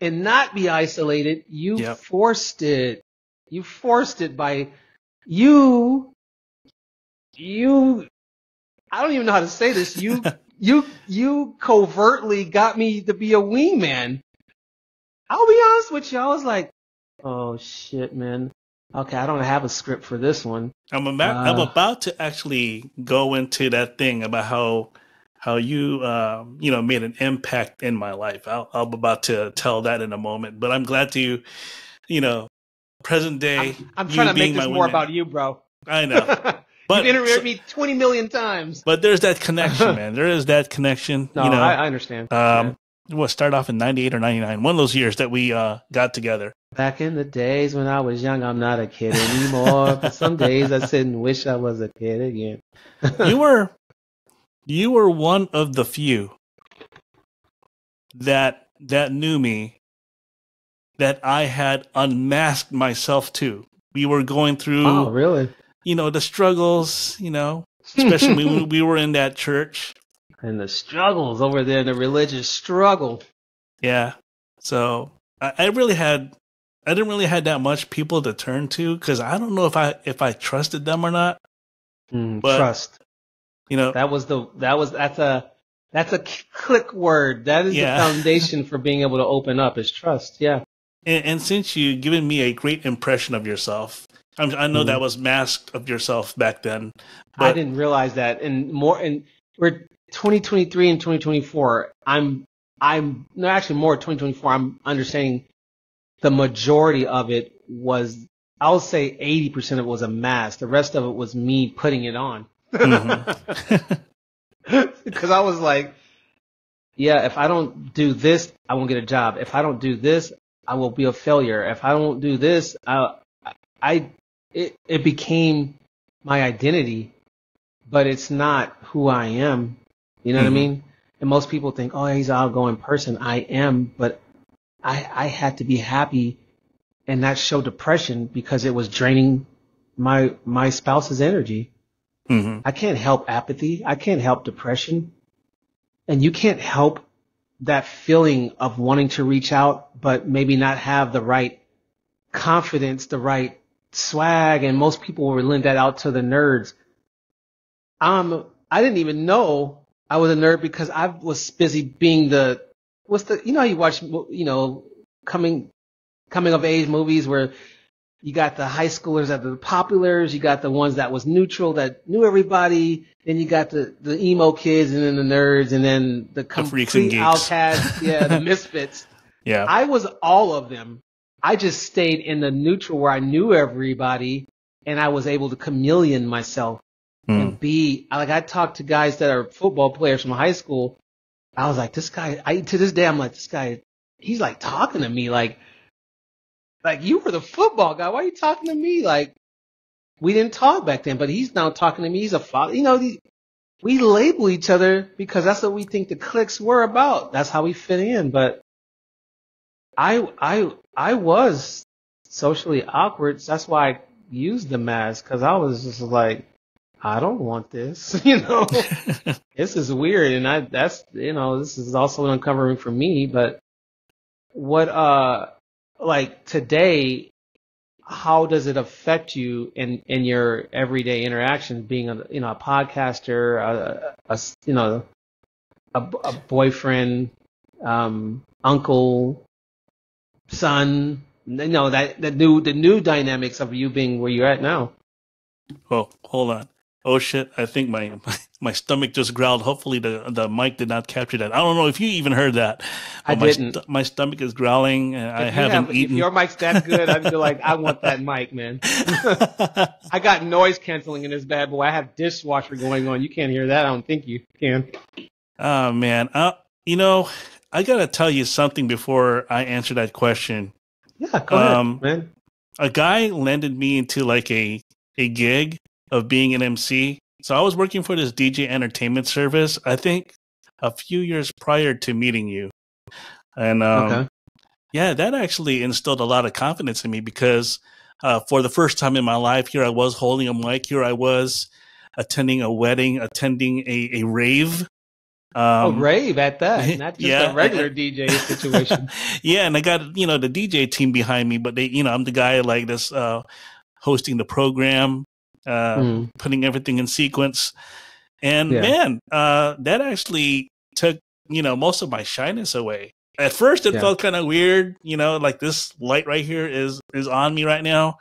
and not be isolated, you Yep. forced it. You forced it by you, you, I don't even know how to say this. You, you, you covertly got me to be a wingman. I'll be honest with you. I was like, oh shit, man. Okay, I don't have a script for this one. I'm about, I'm Uh. about to actually go into that thing about how how you um, you know made an impact in my life. I'll, I'm about to tell that in a moment, but I'm glad to you you know present day. I'm, I'm trying to make this more about you, bro. I know. But You've interviewed so- me 20 million times. But there's that connection, man. There is that connection. No, you know, I, I understand. um, what start off in '98 or '99, one of those years that we uh, got together. Back in the days when I was young, I'm not a kid anymore. but some days I sit and wish I was a kid again. you were, you were one of the few that that knew me, that I had unmasked myself to. We were going through, Oh, really? you know, the struggles, you know, especially when we were in that church. And the struggles over there, the religious struggle. Yeah. So I, I really had I didn't really had that much people to turn to because I don't know if I if I trusted them or not. Mm, But- trust. You know, That was the that was that's a that's a click word. That is Yeah. the foundation for being able to open up is trust. Yeah. and, and since you've given me a great impression of yourself, I'm, I know Mhm. that was masked of yourself back then. I didn't realize that. And more and we're 2023 and 2024. I'm I'm no actually more 2024. I'm understanding the majority of it was I'll say 80% of it was a mask. The rest of it was me putting it on. Mhm. Because I was like, yeah, if I don't do this, I won't get a job. If I don't do this, I will be a failure. If I don't do this, I, I, it, it became my identity, but it's not who I am. You know what I Mhm. mean? And most people think, oh, he's an outgoing person. I am, but I, I had to be happy and not show depression because it was draining my, my spouse's energy. Mhm. I can't help apathy. I can't help depression. And you can't help that feeling of wanting to reach out, but maybe not have the right confidence, the right swag. And most people will lend that out to the nerds. Um, I didn't even know I was a nerd because I was busy being the, what's the, you know how you watch, you know, coming, coming of age movies where you got the high schoolers that are the populars, you got the ones that was neutral that knew everybody, then you got the, the emo kids and then the nerds and then the complete geeks. outcasts, yeah, the misfits. yeah. I was all of them. I just stayed in the neutral where I knew everybody and I was able to chameleon myself Mm. and be like I talked to guys that are football players from high school. I was like, this guy. I to this day I'm like, this guy. He's like talking to me like, like you were the football guy. Why are you talking to me? Like, we didn't talk back then, but he's now talking to me. He's a father. You know, we label each other because that's what we think the clicks were about. That's how we fit in. But I, I, I was socially awkward. So that's why I used the mask because I was just like, I don't want this, you know. this is weird, and I that's you know this is also uncovering for me. But what uh like today, how does it affect you in in your everyday interaction Being a you know a podcaster, a, a you know a, a boyfriend, um, uncle, son. You know that the new the new dynamics of you being where you're at now. Oh, hold on. Oh shit! I think my, my my stomach just growled. Hopefully the the mic did not capture that. I don't know if you even heard that. I my didn't. sto- my stomach is growling, and I If you haven't have- eaten. If your mic's that good, I'd be like, I want that mic, man. I got noise canceling in this bad boy. I have dishwasher going on. You can't hear that. I don't think you can. oh man, uh, you know, I gotta tell you something before I answer that question. Yeah, go Um, ahead, man. a guy landed me into like a a gig of being an MC. So I was working for this DJ entertainment service. I think a few years prior to meeting you, and um, okay. yeah, that actually instilled a lot of confidence in me because uh, for the first time in my life, here I was holding a mic. Here I was attending a wedding, attending a, a rave. oh, Um, rave at that, not just yeah, a regular DJ situation. yeah, and I got you know the DJ team behind me, but they you know I'm the guy like this uh, hosting the program, uh, Mm. putting everything in sequence, and Yeah. man, uh, that actually took you know most of my shyness away. At first, it Yeah. felt kind of weird, you know, like this light right here is is on me right now,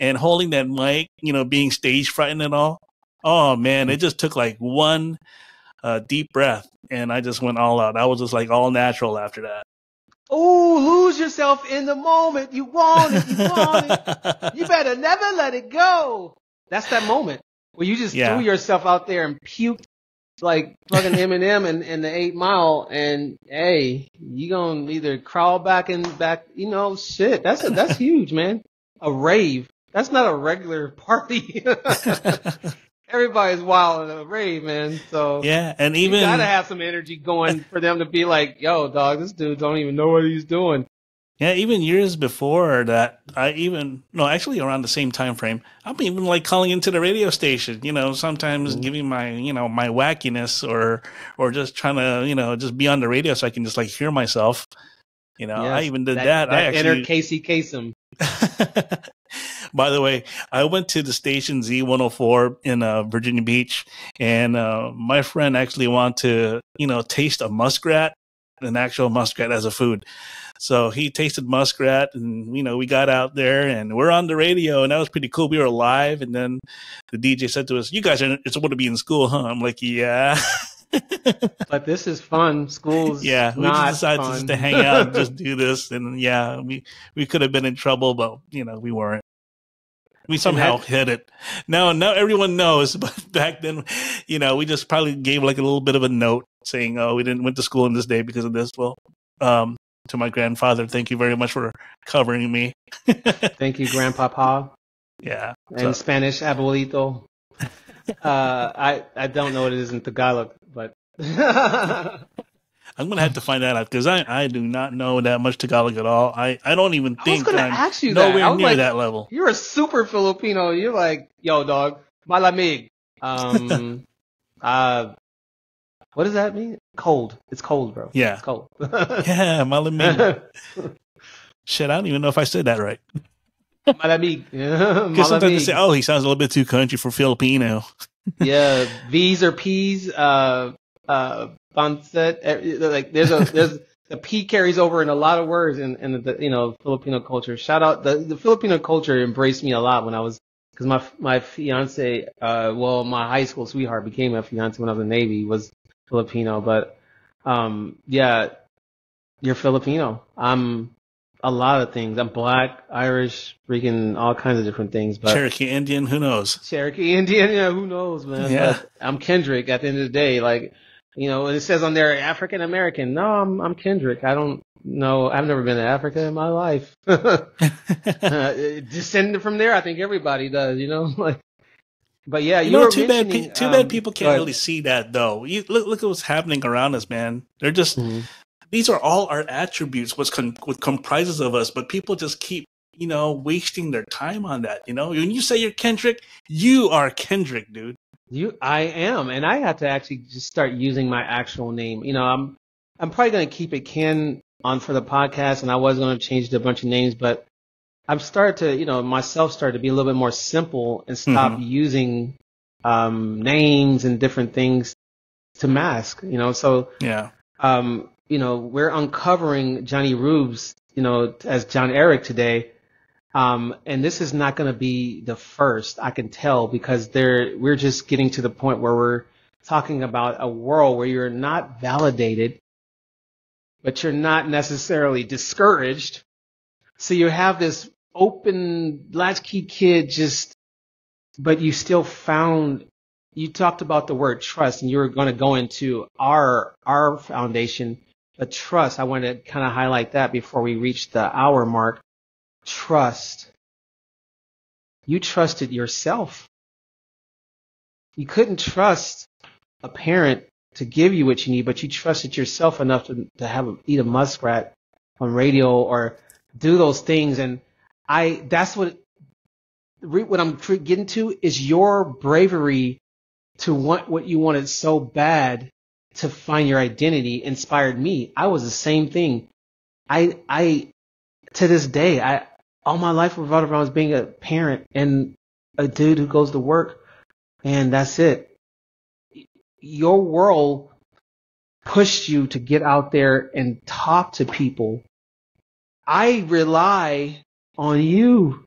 and holding that mic, you know, being stage frightened and all. Oh man, it just took like one uh, deep breath, and I just went all out. I was just like all natural after that. Oh, lose yourself in the moment. You want it. You want it. You better never let it go. That's that moment where you just Yeah. threw yourself out there and puked like fucking Eminem in, and the eight mile. And hey, you gonna either crawl back and back, you know, shit. That's a, that's huge, man. A rave. That's not a regular party. Everybody's wild in a rave, man. So yeah, and you even gotta have some energy going for them to be like, yo, dog, this dude don't even know what he's doing. Yeah, even years before that, I even no, actually around the same time frame, I'm even like calling into the radio station. You know, sometimes Mm-hmm. giving my you know my wackiness or or just trying to you know just be on the radio so I can just like hear myself. You know, I even did that. I inner actually. Casey Kasem. By the way, I went to the station Z104 in uh, Virginia Beach, and uh, my friend actually wanted to, you know, taste a muskrat, an actual muskrat as a food. So he tasted muskrat, and you know, we got out there, and we're on the radio, and that was pretty cool. We were live, and then the DJ said to us, "You guys are it's supposed to be in school, huh?" I'm like, "Yeah." But this is fun. School's yeah, we not just decided fun. just to hang out and just do this. And yeah, we, we could have been in trouble, but you know, we weren't. We somehow that- hid it. Now, now everyone knows, but back then, you know, we just probably gave like a little bit of a note saying, "Oh, we didn't went to school on this day because of this." Well, um, to my grandfather, thank you very much for covering me. Thank you, Grandpapa. Yeah, And So- Spanish, abuelito. uh, I I don't know what it is in Tagalog, but I'm gonna have to find that out because I, I do not know that much Tagalog at all. I, I don't even I was think gonna I'm ask you that. nowhere I was near like, that level. You're a super Filipino. You're like, yo, dog, malamig. Um, uh, what does that mean? Cold. It's cold, bro. Yeah. It's cold. Yeah, malamig. Shit, I don't even know if I said that right. malamig. Because sometimes they say, "Oh, he sounds a little bit too country for Filipino." yeah, V's or P's, uh, uh, pancit, eh, like there's a, there's, the P carries over in a lot of words in, in the, you know, Filipino culture. Shout out, the, the Filipino culture embraced me a lot when I was, cause my, my fiance, uh, well, my high school sweetheart became a fiance when I was in the Navy, was Filipino, but, um, yeah, you're Filipino. I'm a lot of things. I'm black, Irish, freaking all kinds of different things, but. Cherokee Indian, who knows? Cherokee Indian, yeah, who knows, man. Yeah. But I'm Kendrick at the end of the day. Like, you know, it says on there African American. No, I'm I'm Kendrick. I don't know. I've never been to Africa in my life. uh, descended from there, I think everybody does. You know, like. But yeah, you, You know, too bad. Pe- too um, bad people can't really see that though. You look, look at what's happening around us, man. They're just Mhm. these are all our attributes. What's con- what comprises of us, but people just keep you know wasting their time on that. You know, when you say you're Kendrick, you are Kendrick, dude. You, I am, and I have to actually just start using my actual name. You know, I'm, I'm probably going to keep it Ken on for the podcast, and I was going to change to a bunch of names, but I've started to, you know, myself started to be a little bit more simple and stop using, um, names and different things to mask. You know, so Yeah, um, you know, we're uncovering Jonnyroobs, you know, as John Eric today. Um, and this is not going to be the first, I can tell, because there, we're just getting to the point where we're talking about a world where you're not validated, but you're not necessarily discouraged. So you have this open latchkey kid just, but you still found you talked about the word trust and you were going to go into our our foundation but trust i want to kind of highlight that before we reach the hour mark. Trust. You trusted yourself. You couldn't trust a parent to give you what you need but you trusted yourself enough to, to have a, eat a muskrat on radio or do those things and i that's what what i'm getting to is your bravery to want what you wanted so bad to find your identity inspired me. I was the same thing. I, I, to this day, I, all my life revolved around being a parent and a dude who goes to work and that's it. Your world pushed you to get out there and talk to people. I rely on you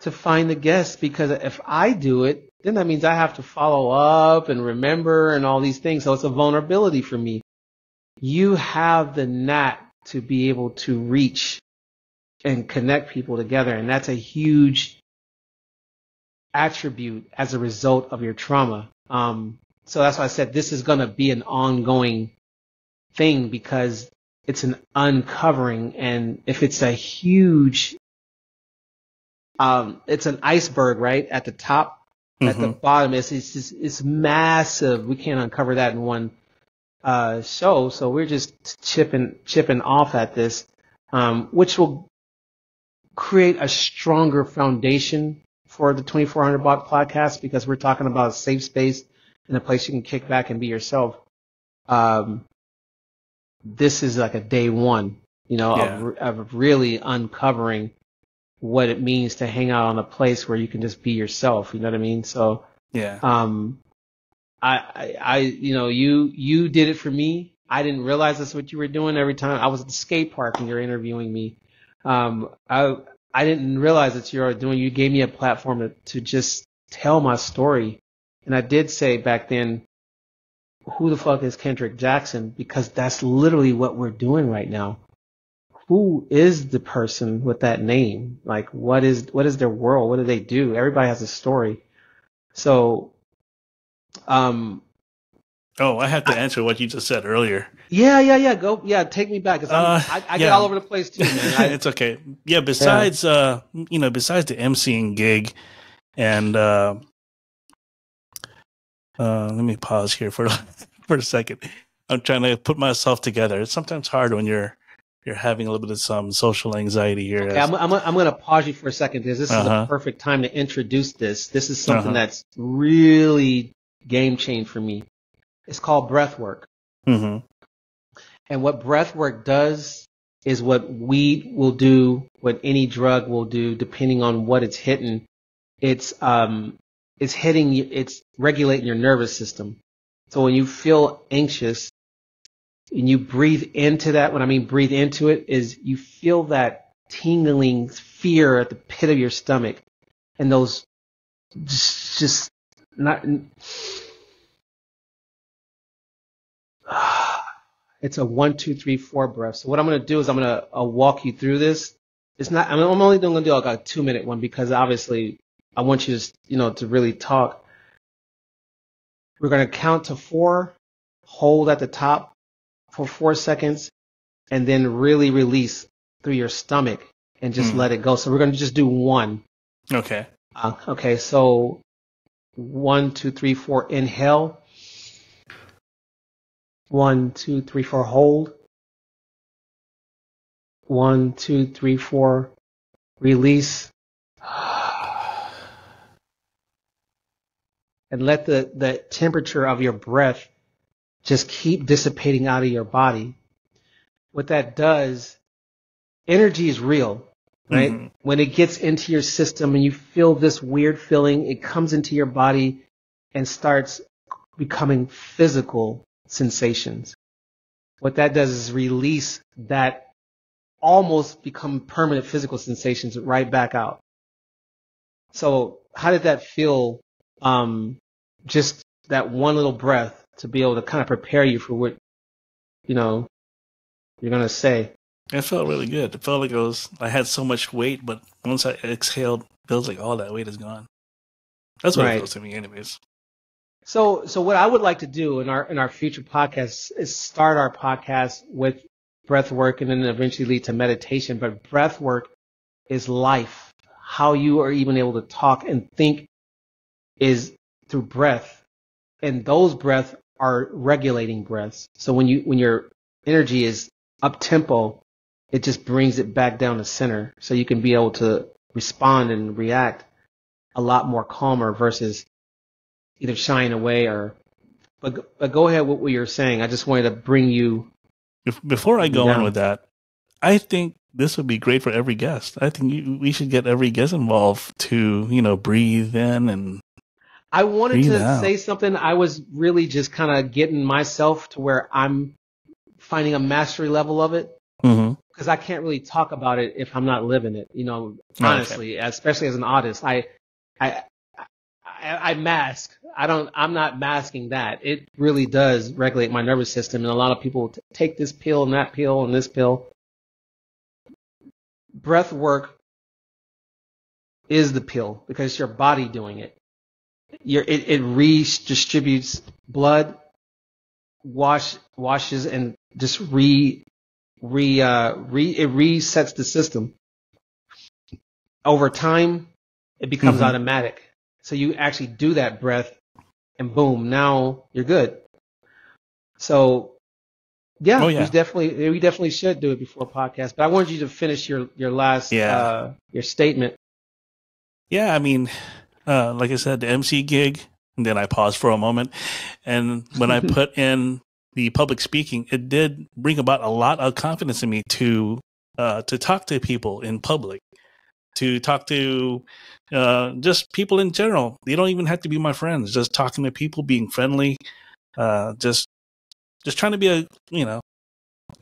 to find the guests because if I do it, then that means I have to follow up and remember and all these things. So it's a vulnerability for me. You have the knack to be able to reach and connect people together. And that's a huge attribute as a result of your trauma. Um, so that's why I said this is going to be an ongoing thing because it's an uncovering. And if it's a huge, um, it's an iceberg, right? At the top, at the Mhm. bottom, it's, it's just, it's massive. We can't uncover that in one, uh, show. So we're just chipping, chipping off at this, um, which will create a stronger foundation for the 2400 Block podcast because we're talking about a safe space and a place you can kick back and be yourself. Um, this is like a day one, you know, Yeah. of, of really uncovering what it means to hang out on a place where you can just be yourself. You know what I mean? So, Yeah. um, I, I, I, you know, you, you did it for me. I didn't realize that's what you were doing every time I was at the skate park and you're interviewing me. Um, I, I didn't realize that you were doing, you gave me a platform to, to just tell my story. And I did say back then, who the fuck is Kendrick Jackson? Because that's literally what we're doing right now. Who is the person with that name? Like, what is, what is their world? What do they do? Everybody has a story. So, um, Oh, I have to answer what you just said earlier. yeah, yeah, yeah. Go, yeah. Take me back, cause Uh, I, I get all over the place too, man. I, it's okay. Yeah. Besides, uh, you know, besides the MCing gig, and uh, uh, let me pause here for for a second. I'm trying to put myself together. It's sometimes hard when you're you're having a little bit of some social anxiety here. Okay, I'm, I'm, I'm going to pause you for a second because this is Uh-huh. the perfect time to introduce this. This is something Uh-huh. that's really game change for me. It's called breath work. hmm And what breath work does is what weed will do, what any drug will do, depending on what it's hitting. It's, um, it's hitting, it's regulating your nervous system. So when you feel anxious and you breathe into that, when I mean breathe into it is you feel that tingling fear at the pit of your stomach and those just, just not, it's a one, two, three, four breath. So what I'm going to do is I'm going to walk you through this. It's not, I'm I'm only going to do like a two minute one because obviously I want you to, you know, to really talk. We're going to count to four, hold at the top for four seconds, and then really release through your stomach and just Hmm. let it go. So we're going to just do one. Okay. Uh, okay, so one, two, three, four, inhale. One, two, three, four, hold. One, two, three, four, release. And let the, the temperature of your breath just keep dissipating out of your body. What that does, energy is real, right? Mhm. When it gets into your system and you feel this weird feeling, it comes into your body and starts becoming physical sensations. What that does is release that almost become permanent physical sensations right back out. So how did that feel? Um, just that one little breath to be able to kind of prepare you for what, you know, you're going to say. It felt really good. It felt like it was. I had so much weight, but once I exhaled, it feels like all that weight is gone. That's what Right. it feels to me, anyways. So, so what I would like to do in our in our future podcasts is start our podcast with breath work and then eventually lead to meditation. But breath work is life. How you are even able to talk and think is through breath, and those breaths are regulating breaths. So when you when your energy is up tempo, it just brings it back down to center, so you can be able to respond and react a lot more calmer versus either shying away or. But, but go ahead with what you're saying. I just wanted to bring you. Before I go Yeah. on with that, I think this would be great for every guest. I think you, we should get every guest involved to, you know, breathe in and I wanted Breathe to out. say something. I was really just kind of getting myself to where I'm finding a mastery level of it mm-hmm. because I can't really talk about it if I'm not living it. You know, Okay. honestly, especially as an artist, I, I, I, I mask. I don't. I'm not masking that. It really does regulate my nervous system, and a lot of people t- take this pill and that pill and this pill, breath work is the pill because it's your body doing it. Your, it, it redistributes blood, wash, washes and just re, re, uh, re, it resets the system. Over time, it becomes Mhm. automatic. So you actually do that breath and boom, now you're good. So yeah, Oh, yeah. we definitely we definitely should do it before podcast. But I wanted you to finish your your last Yeah. uh, your statement. Yeah, I mean, uh, like I said, the MC gig, and then I paused for a moment. And when I put in the public speaking, it did bring about a lot of confidence in me to uh, to talk to people in public, to talk to uh, just people in general. They don't even have to be my friends. Just talking to people, being friendly, uh, just just trying to be a you know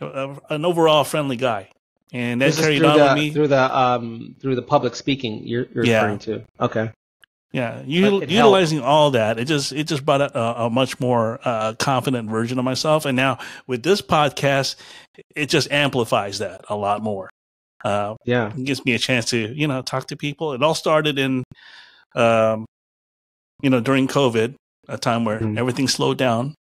a, a- an overall friendly guy. And that This is carried through on the with me. through the um through the public speaking you're, you're Yeah. referring to. Okay. Yeah, util- utilizing all that, it just it just brought a, a much more uh, confident version of myself. And now with this podcast, it just amplifies that a lot more. Uh, Yeah. it gives me a chance to you know talk to people. It all started in, um, you know, during COVID, a time where Mhm. everything slowed down,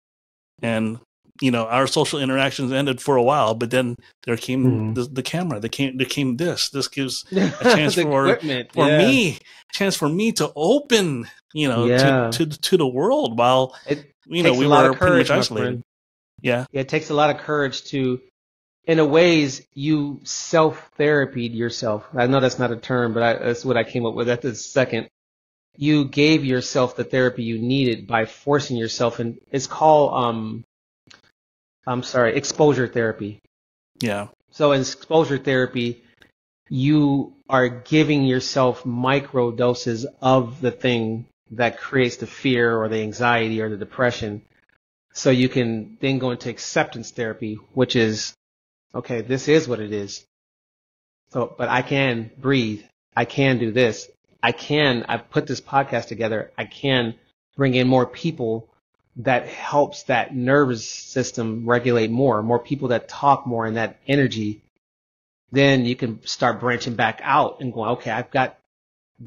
and you know our social interactions ended for a while. But then there came Mhm. the, the camera. There came there came this. This gives A chance for- for yeah. me chance for me to open you know Yeah. to, to to the world while It you know we were of pretty much isolated yeah Yeah, it takes a lot of courage to, in a ways, you self therapied yourself. I know that's not a term, but I, that's what I came up with at the second. You gave yourself the therapy you needed by forcing yourself, and it's called, um, I'm sorry, exposure therapy. yeah So in exposure therapy, you are giving yourself micro doses of the thing that creates the fear or the anxiety or the depression. So you can then go into acceptance therapy, which is, okay, this is what it is. So, but I can breathe. I can do this. I can, I've put this podcast together. I can bring in more people that helps that nervous system regulate more, more people that talk more in that energy. Then you can start branching back out and going, okay, I've got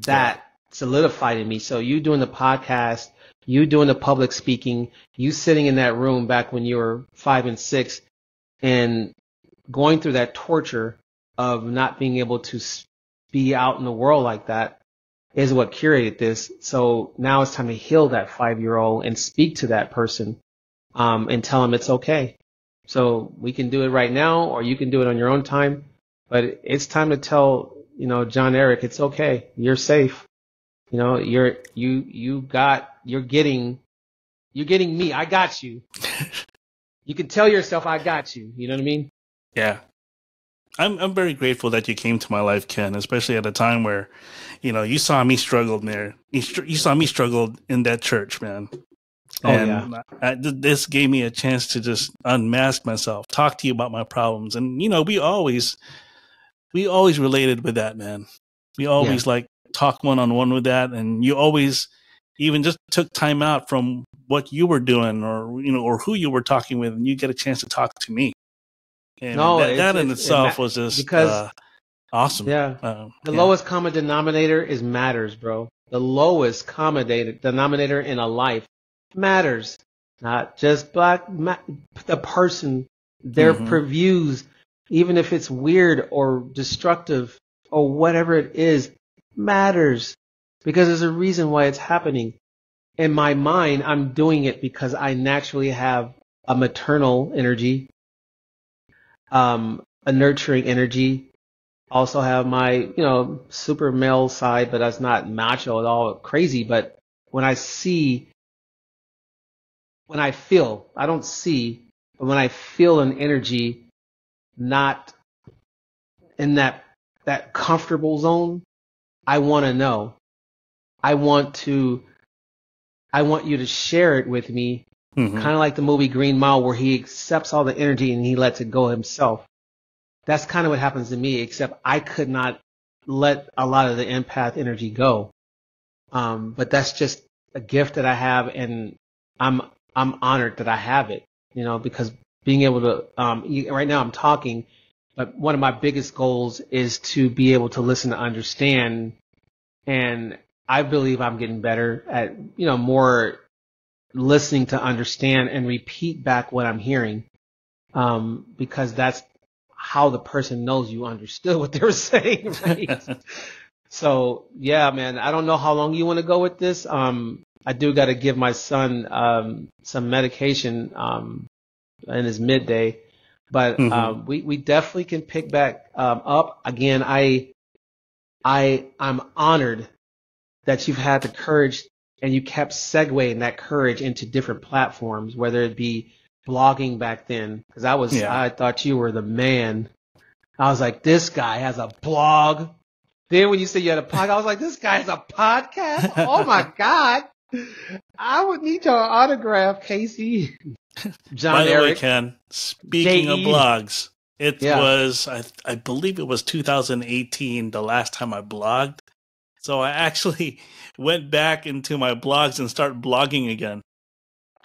that solidified in me. So you doing the podcast, you doing the public speaking, you sitting in that room back when you were five and six and going through that torture of not being able to be out in the world like that is what curated this. So now it's time to heal that five year old and speak to that person, um, and tell them it's okay. So we can do it right now or you can do it on your own time, but it's time to tell, you know, John Eric, it's okay. You're safe. You know, you're, you, you got, you're getting, you're getting me. I got you. you can tell yourself, I got you. You know what I mean? yeah i'm i'm very grateful that you came to my life ken especially at a time where you know you saw me struggle there you, you saw me struggle in that church man. Oh, and I, this gave me a chance to just unmask myself talk to you about my problems. And you know we always we always related with that man. We always like talk one on one with that. And you always even just took time out from what you were doing or you know or who you were talking with and you get a chance to talk to me and No, that, that in it's- it itself ma- was just because- uh, awesome Yeah. Uh, The yeah. lowest common denominator is matters, bro. The lowest common denominator in a life matters. Not just black, ma- the person, their Mhm. previews, even if it's weird or destructive or whatever it is, matters. Because there's a reason why it's happening. In my mind, I'm doing it because I naturally have a maternal energy, um, a nurturing energy, also have my, you know, super male side, but that's not macho at all crazy. But when I see, when I feel, I don't see, but when I feel an energy not in that, that comfortable zone, I want to know. I want to, I want you to share it with me Mhm. kind of like the movie Green Mile, where he accepts all the energy and he lets it go himself. That's kind of what happens to me, except I could not let a lot of the empath energy go. Um, but that's just a gift that I have, and I'm I'm honored that I have it. You know, because being able to um, right now I'm talking, but one of my biggest goals is to be able to listen to understand. And I believe I'm getting better at, you know, more listening to understand and repeat back what I'm hearing. Um, because that's how the person knows you understood what they were saying, right? so yeah, man, I don't know how long you want to go with this. Um, I do got to give my son, um, some medication, um, in his midday, but, Mhm. um, we, we definitely can pick back, um, up. Again, I, I, I'm honored that you've had the courage and you kept segueing that courage into different platforms, whether it be blogging back then, because I was, Yeah. I thought you were the man. I was like, this guy has a blog. Then when you said you had a podcast, I was like, this guy has a podcast. Oh my god, I would need your autograph, Casey. John By the way, Eric. Ken, speaking of blogs, it Yeah. was I, I believe it was 2018 the last time I blogged. So I actually went back into my blogs and started blogging again.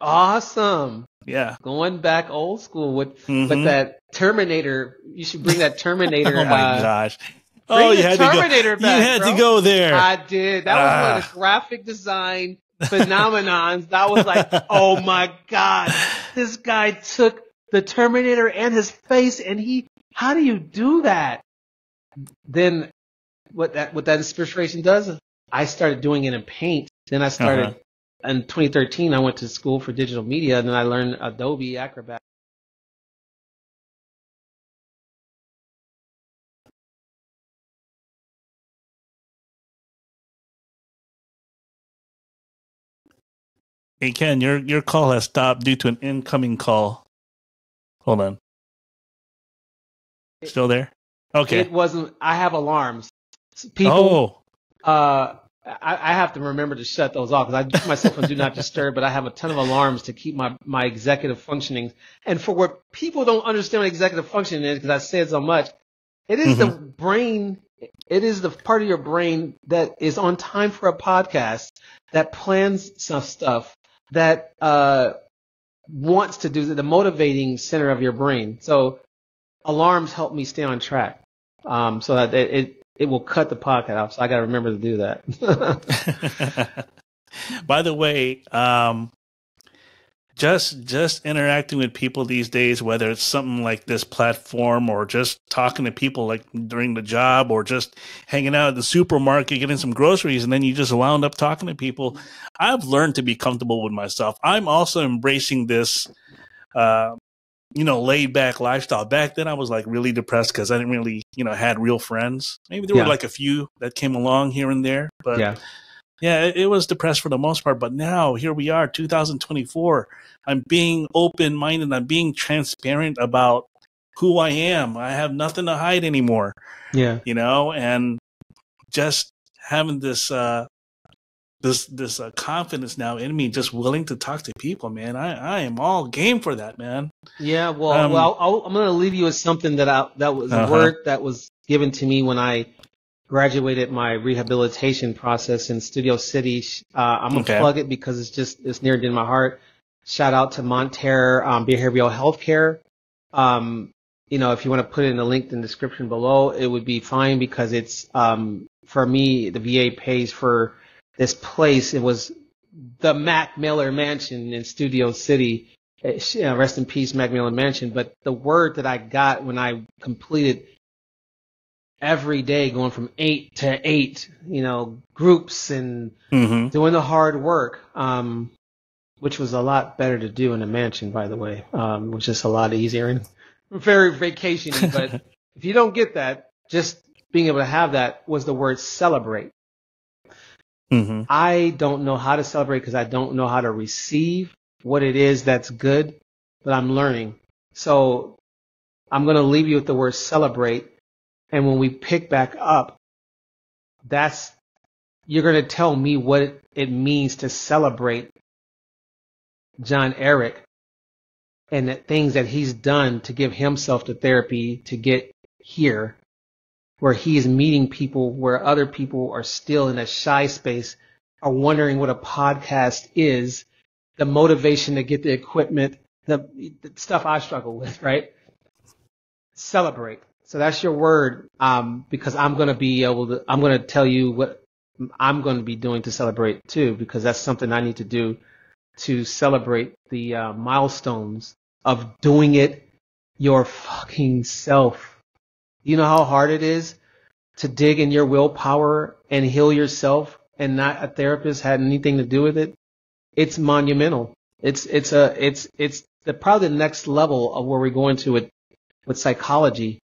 awesome. Yeah. Going back old school with Mhm. with that Terminator. You should bring that Terminator. oh my uh, gosh. Oh, you had Terminator to go. back, you had bro. to go there. I did. That was one of Ah. the graphic design phenomenons. That was like, oh my god, this guy took the Terminator and his face, and he. How do you do that? Then, what that what that inspiration does, I started doing it in Paint. Then I started Uh-huh. in 2013. I went to school for digital media, and then I learned Adobe Acrobat. hey Ken, your your call has stopped due to an incoming call. Hold on. Still there? Okay. It wasn't. I have alarms. People. oh. uh, I, I have to remember to shut those off because I put myself on do not disturb, but I have a ton of alarms to keep my, my executive functioning. And for what people don't understand what executive functioning is, because I said so much, it is the brain, it is the part of your brain that is on time for a podcast, that plans some stuff, that, uh, wants to do the motivating center of your brain. So alarms help me stay on track. Um, so that it, it, it will cut the podcast off. So I got to remember to do that. By the way, um, just just interacting with people these days, whether it's something like this platform or just talking to people like during the job or just hanging out at the supermarket getting some groceries and then you just wound up talking to people. I've learned to be comfortable with myself. I'm also embracing this uh you know, laid back lifestyle. Back then I was like really depressed because I didn't really, you know, had real friends. Maybe there Yeah. were like a few that came along here and there, but yeah. yeah, it, it was depressed for the most part, but now here we are, 2024. I'm being open minded. I'm being transparent about who I am. I have nothing to hide anymore, Yeah. you know, and just having this, uh, this, this uh, confidence now in me, just willing to talk to people, man. I, I am all game for that, man. Yeah. Well, Um, well, I'll, I'm going to leave you with something that I, that was a Uh-huh. word that was given to me when I graduated my rehabilitation process in Studio City. Uh, I'm going to Okay. plug it because it's just, it's near and dear to my heart. Shout out to Montare, um, Behavioral Healthcare. Um, you know, if you want to put it in the link in the description below, it would be fine because it's, um, for me, the VA pays for this place. It was the Mac Miller Mansion in Studio City. Uh, uh, rest in peace, Mac Miller Mansion. But the word that I got when I completed every day going from eight to eight, you know, groups and Mm-hmm. doing the hard work, um, which was a lot better to do in a mansion, by the way, um, which is a lot easier and very vacationy. But if you don't get that, just being able to have that was the word celebrate. Mm-hmm. I don't know how to celebrate because I don't know how to receive what it is that's good, but I'm learning. So I'm going to leave you with the word celebrate. And when we pick back up, that's, you're going to tell me what it, it means to celebrate John Eric and the things that he's done to give himself to therapy to get here where he is meeting people where other people are still in a shy space are wondering what a podcast is, the motivation to get the equipment, the, the stuff I struggle with, right? Celebrate. So that's your word, um, because I'm going to be able to, I'm going to tell you what I'm going to be doing to celebrate too, because that's something I need to do to celebrate the uh, milestones of doing it your fucking self. You know how hard it is to dig in your willpower and heal yourself and not a therapist had anything to do with it? It's monumental. It's, it's a, it's, it's the, probably the next level of where we're going to with, with psychology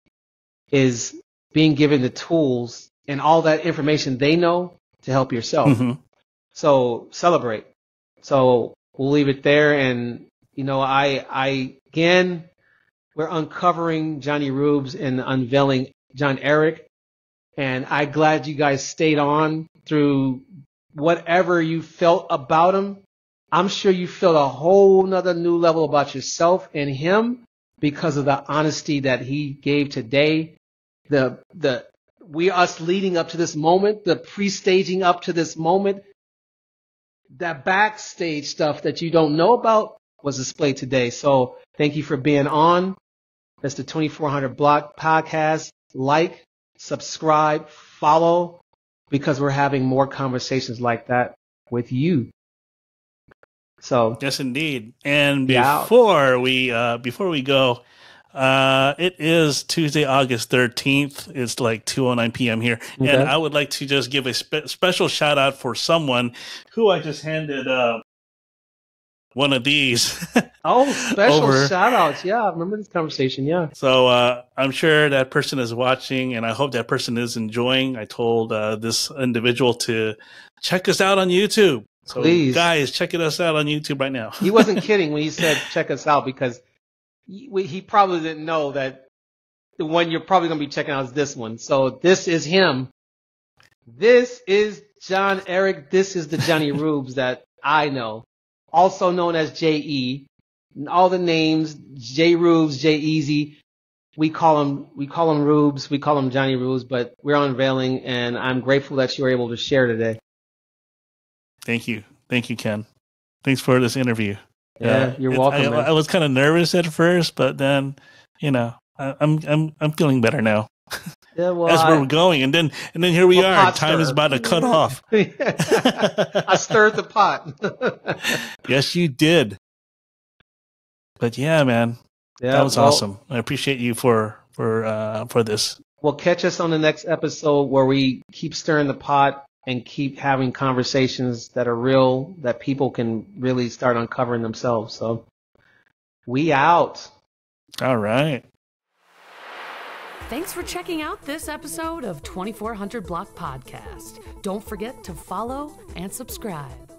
is being given the tools and all that information they know to help yourself. Mhm. So celebrate. So we'll leave it there. And, you know, I, I, again, we're uncovering Jonnyroobs and unveiling John Eric. And I'm glad you guys stayed on through whatever you felt about him. I'm sure you felt a whole nother new level about yourself and him because of the honesty that he gave today. The, the, we, us leading up to this moment, the pre-staging up to this moment, that backstage stuff that you don't know about was displayed today. So thank you for being on. That's the 2400 Block podcast. Like, subscribe, follow, because we're having more conversations like that with you. So Yes, indeed. And before we uh, before we go, uh, it is Tuesday, August thirteenth. It's like two o nine p.m. here, Okay. and I would like to just give a spe- special shout out for someone who I just handed uh, one of these. Oh, special Over. shout outs. Yeah, I remember this conversation. Yeah. So uh, I'm sure that person is watching, and I hope that person is enjoying. I told uh, this individual to check us out on YouTube. So Please. guys, check us out on YouTube right now. He wasn't kidding when he said, check us out because he, he probably didn't know that the one you're probably going to be checking out is this one. So this is him. This is John Eric. This is the Johnny Rubes that I know, also known as J.E. All the names, J. Rubes, J. Easy. We call him, we call him Rubes. We call him Jonnyroobs, but we're unveiling and I'm grateful that you were able to share today. Thank you, thank you, Ken. Thanks for this interview. Yeah, uh, you're it- welcome. I. I was kind of nervous at first, but then, you know, I, I'm I'm I'm feeling better now yeah, well, as I- we're going, and then and then here we Well, are. Time is about to cut off. I stirred the pot. yes, you did. But yeah, man, yeah, that was well- awesome. I appreciate you for for uh for this. Well, catch us on the next episode where we keep stirring the pot and keep having conversations that are real, that people can really start uncovering themselves. So, we out. All right. Thanks for checking out this episode of 2400 Block Podcast. Don't forget to follow and subscribe.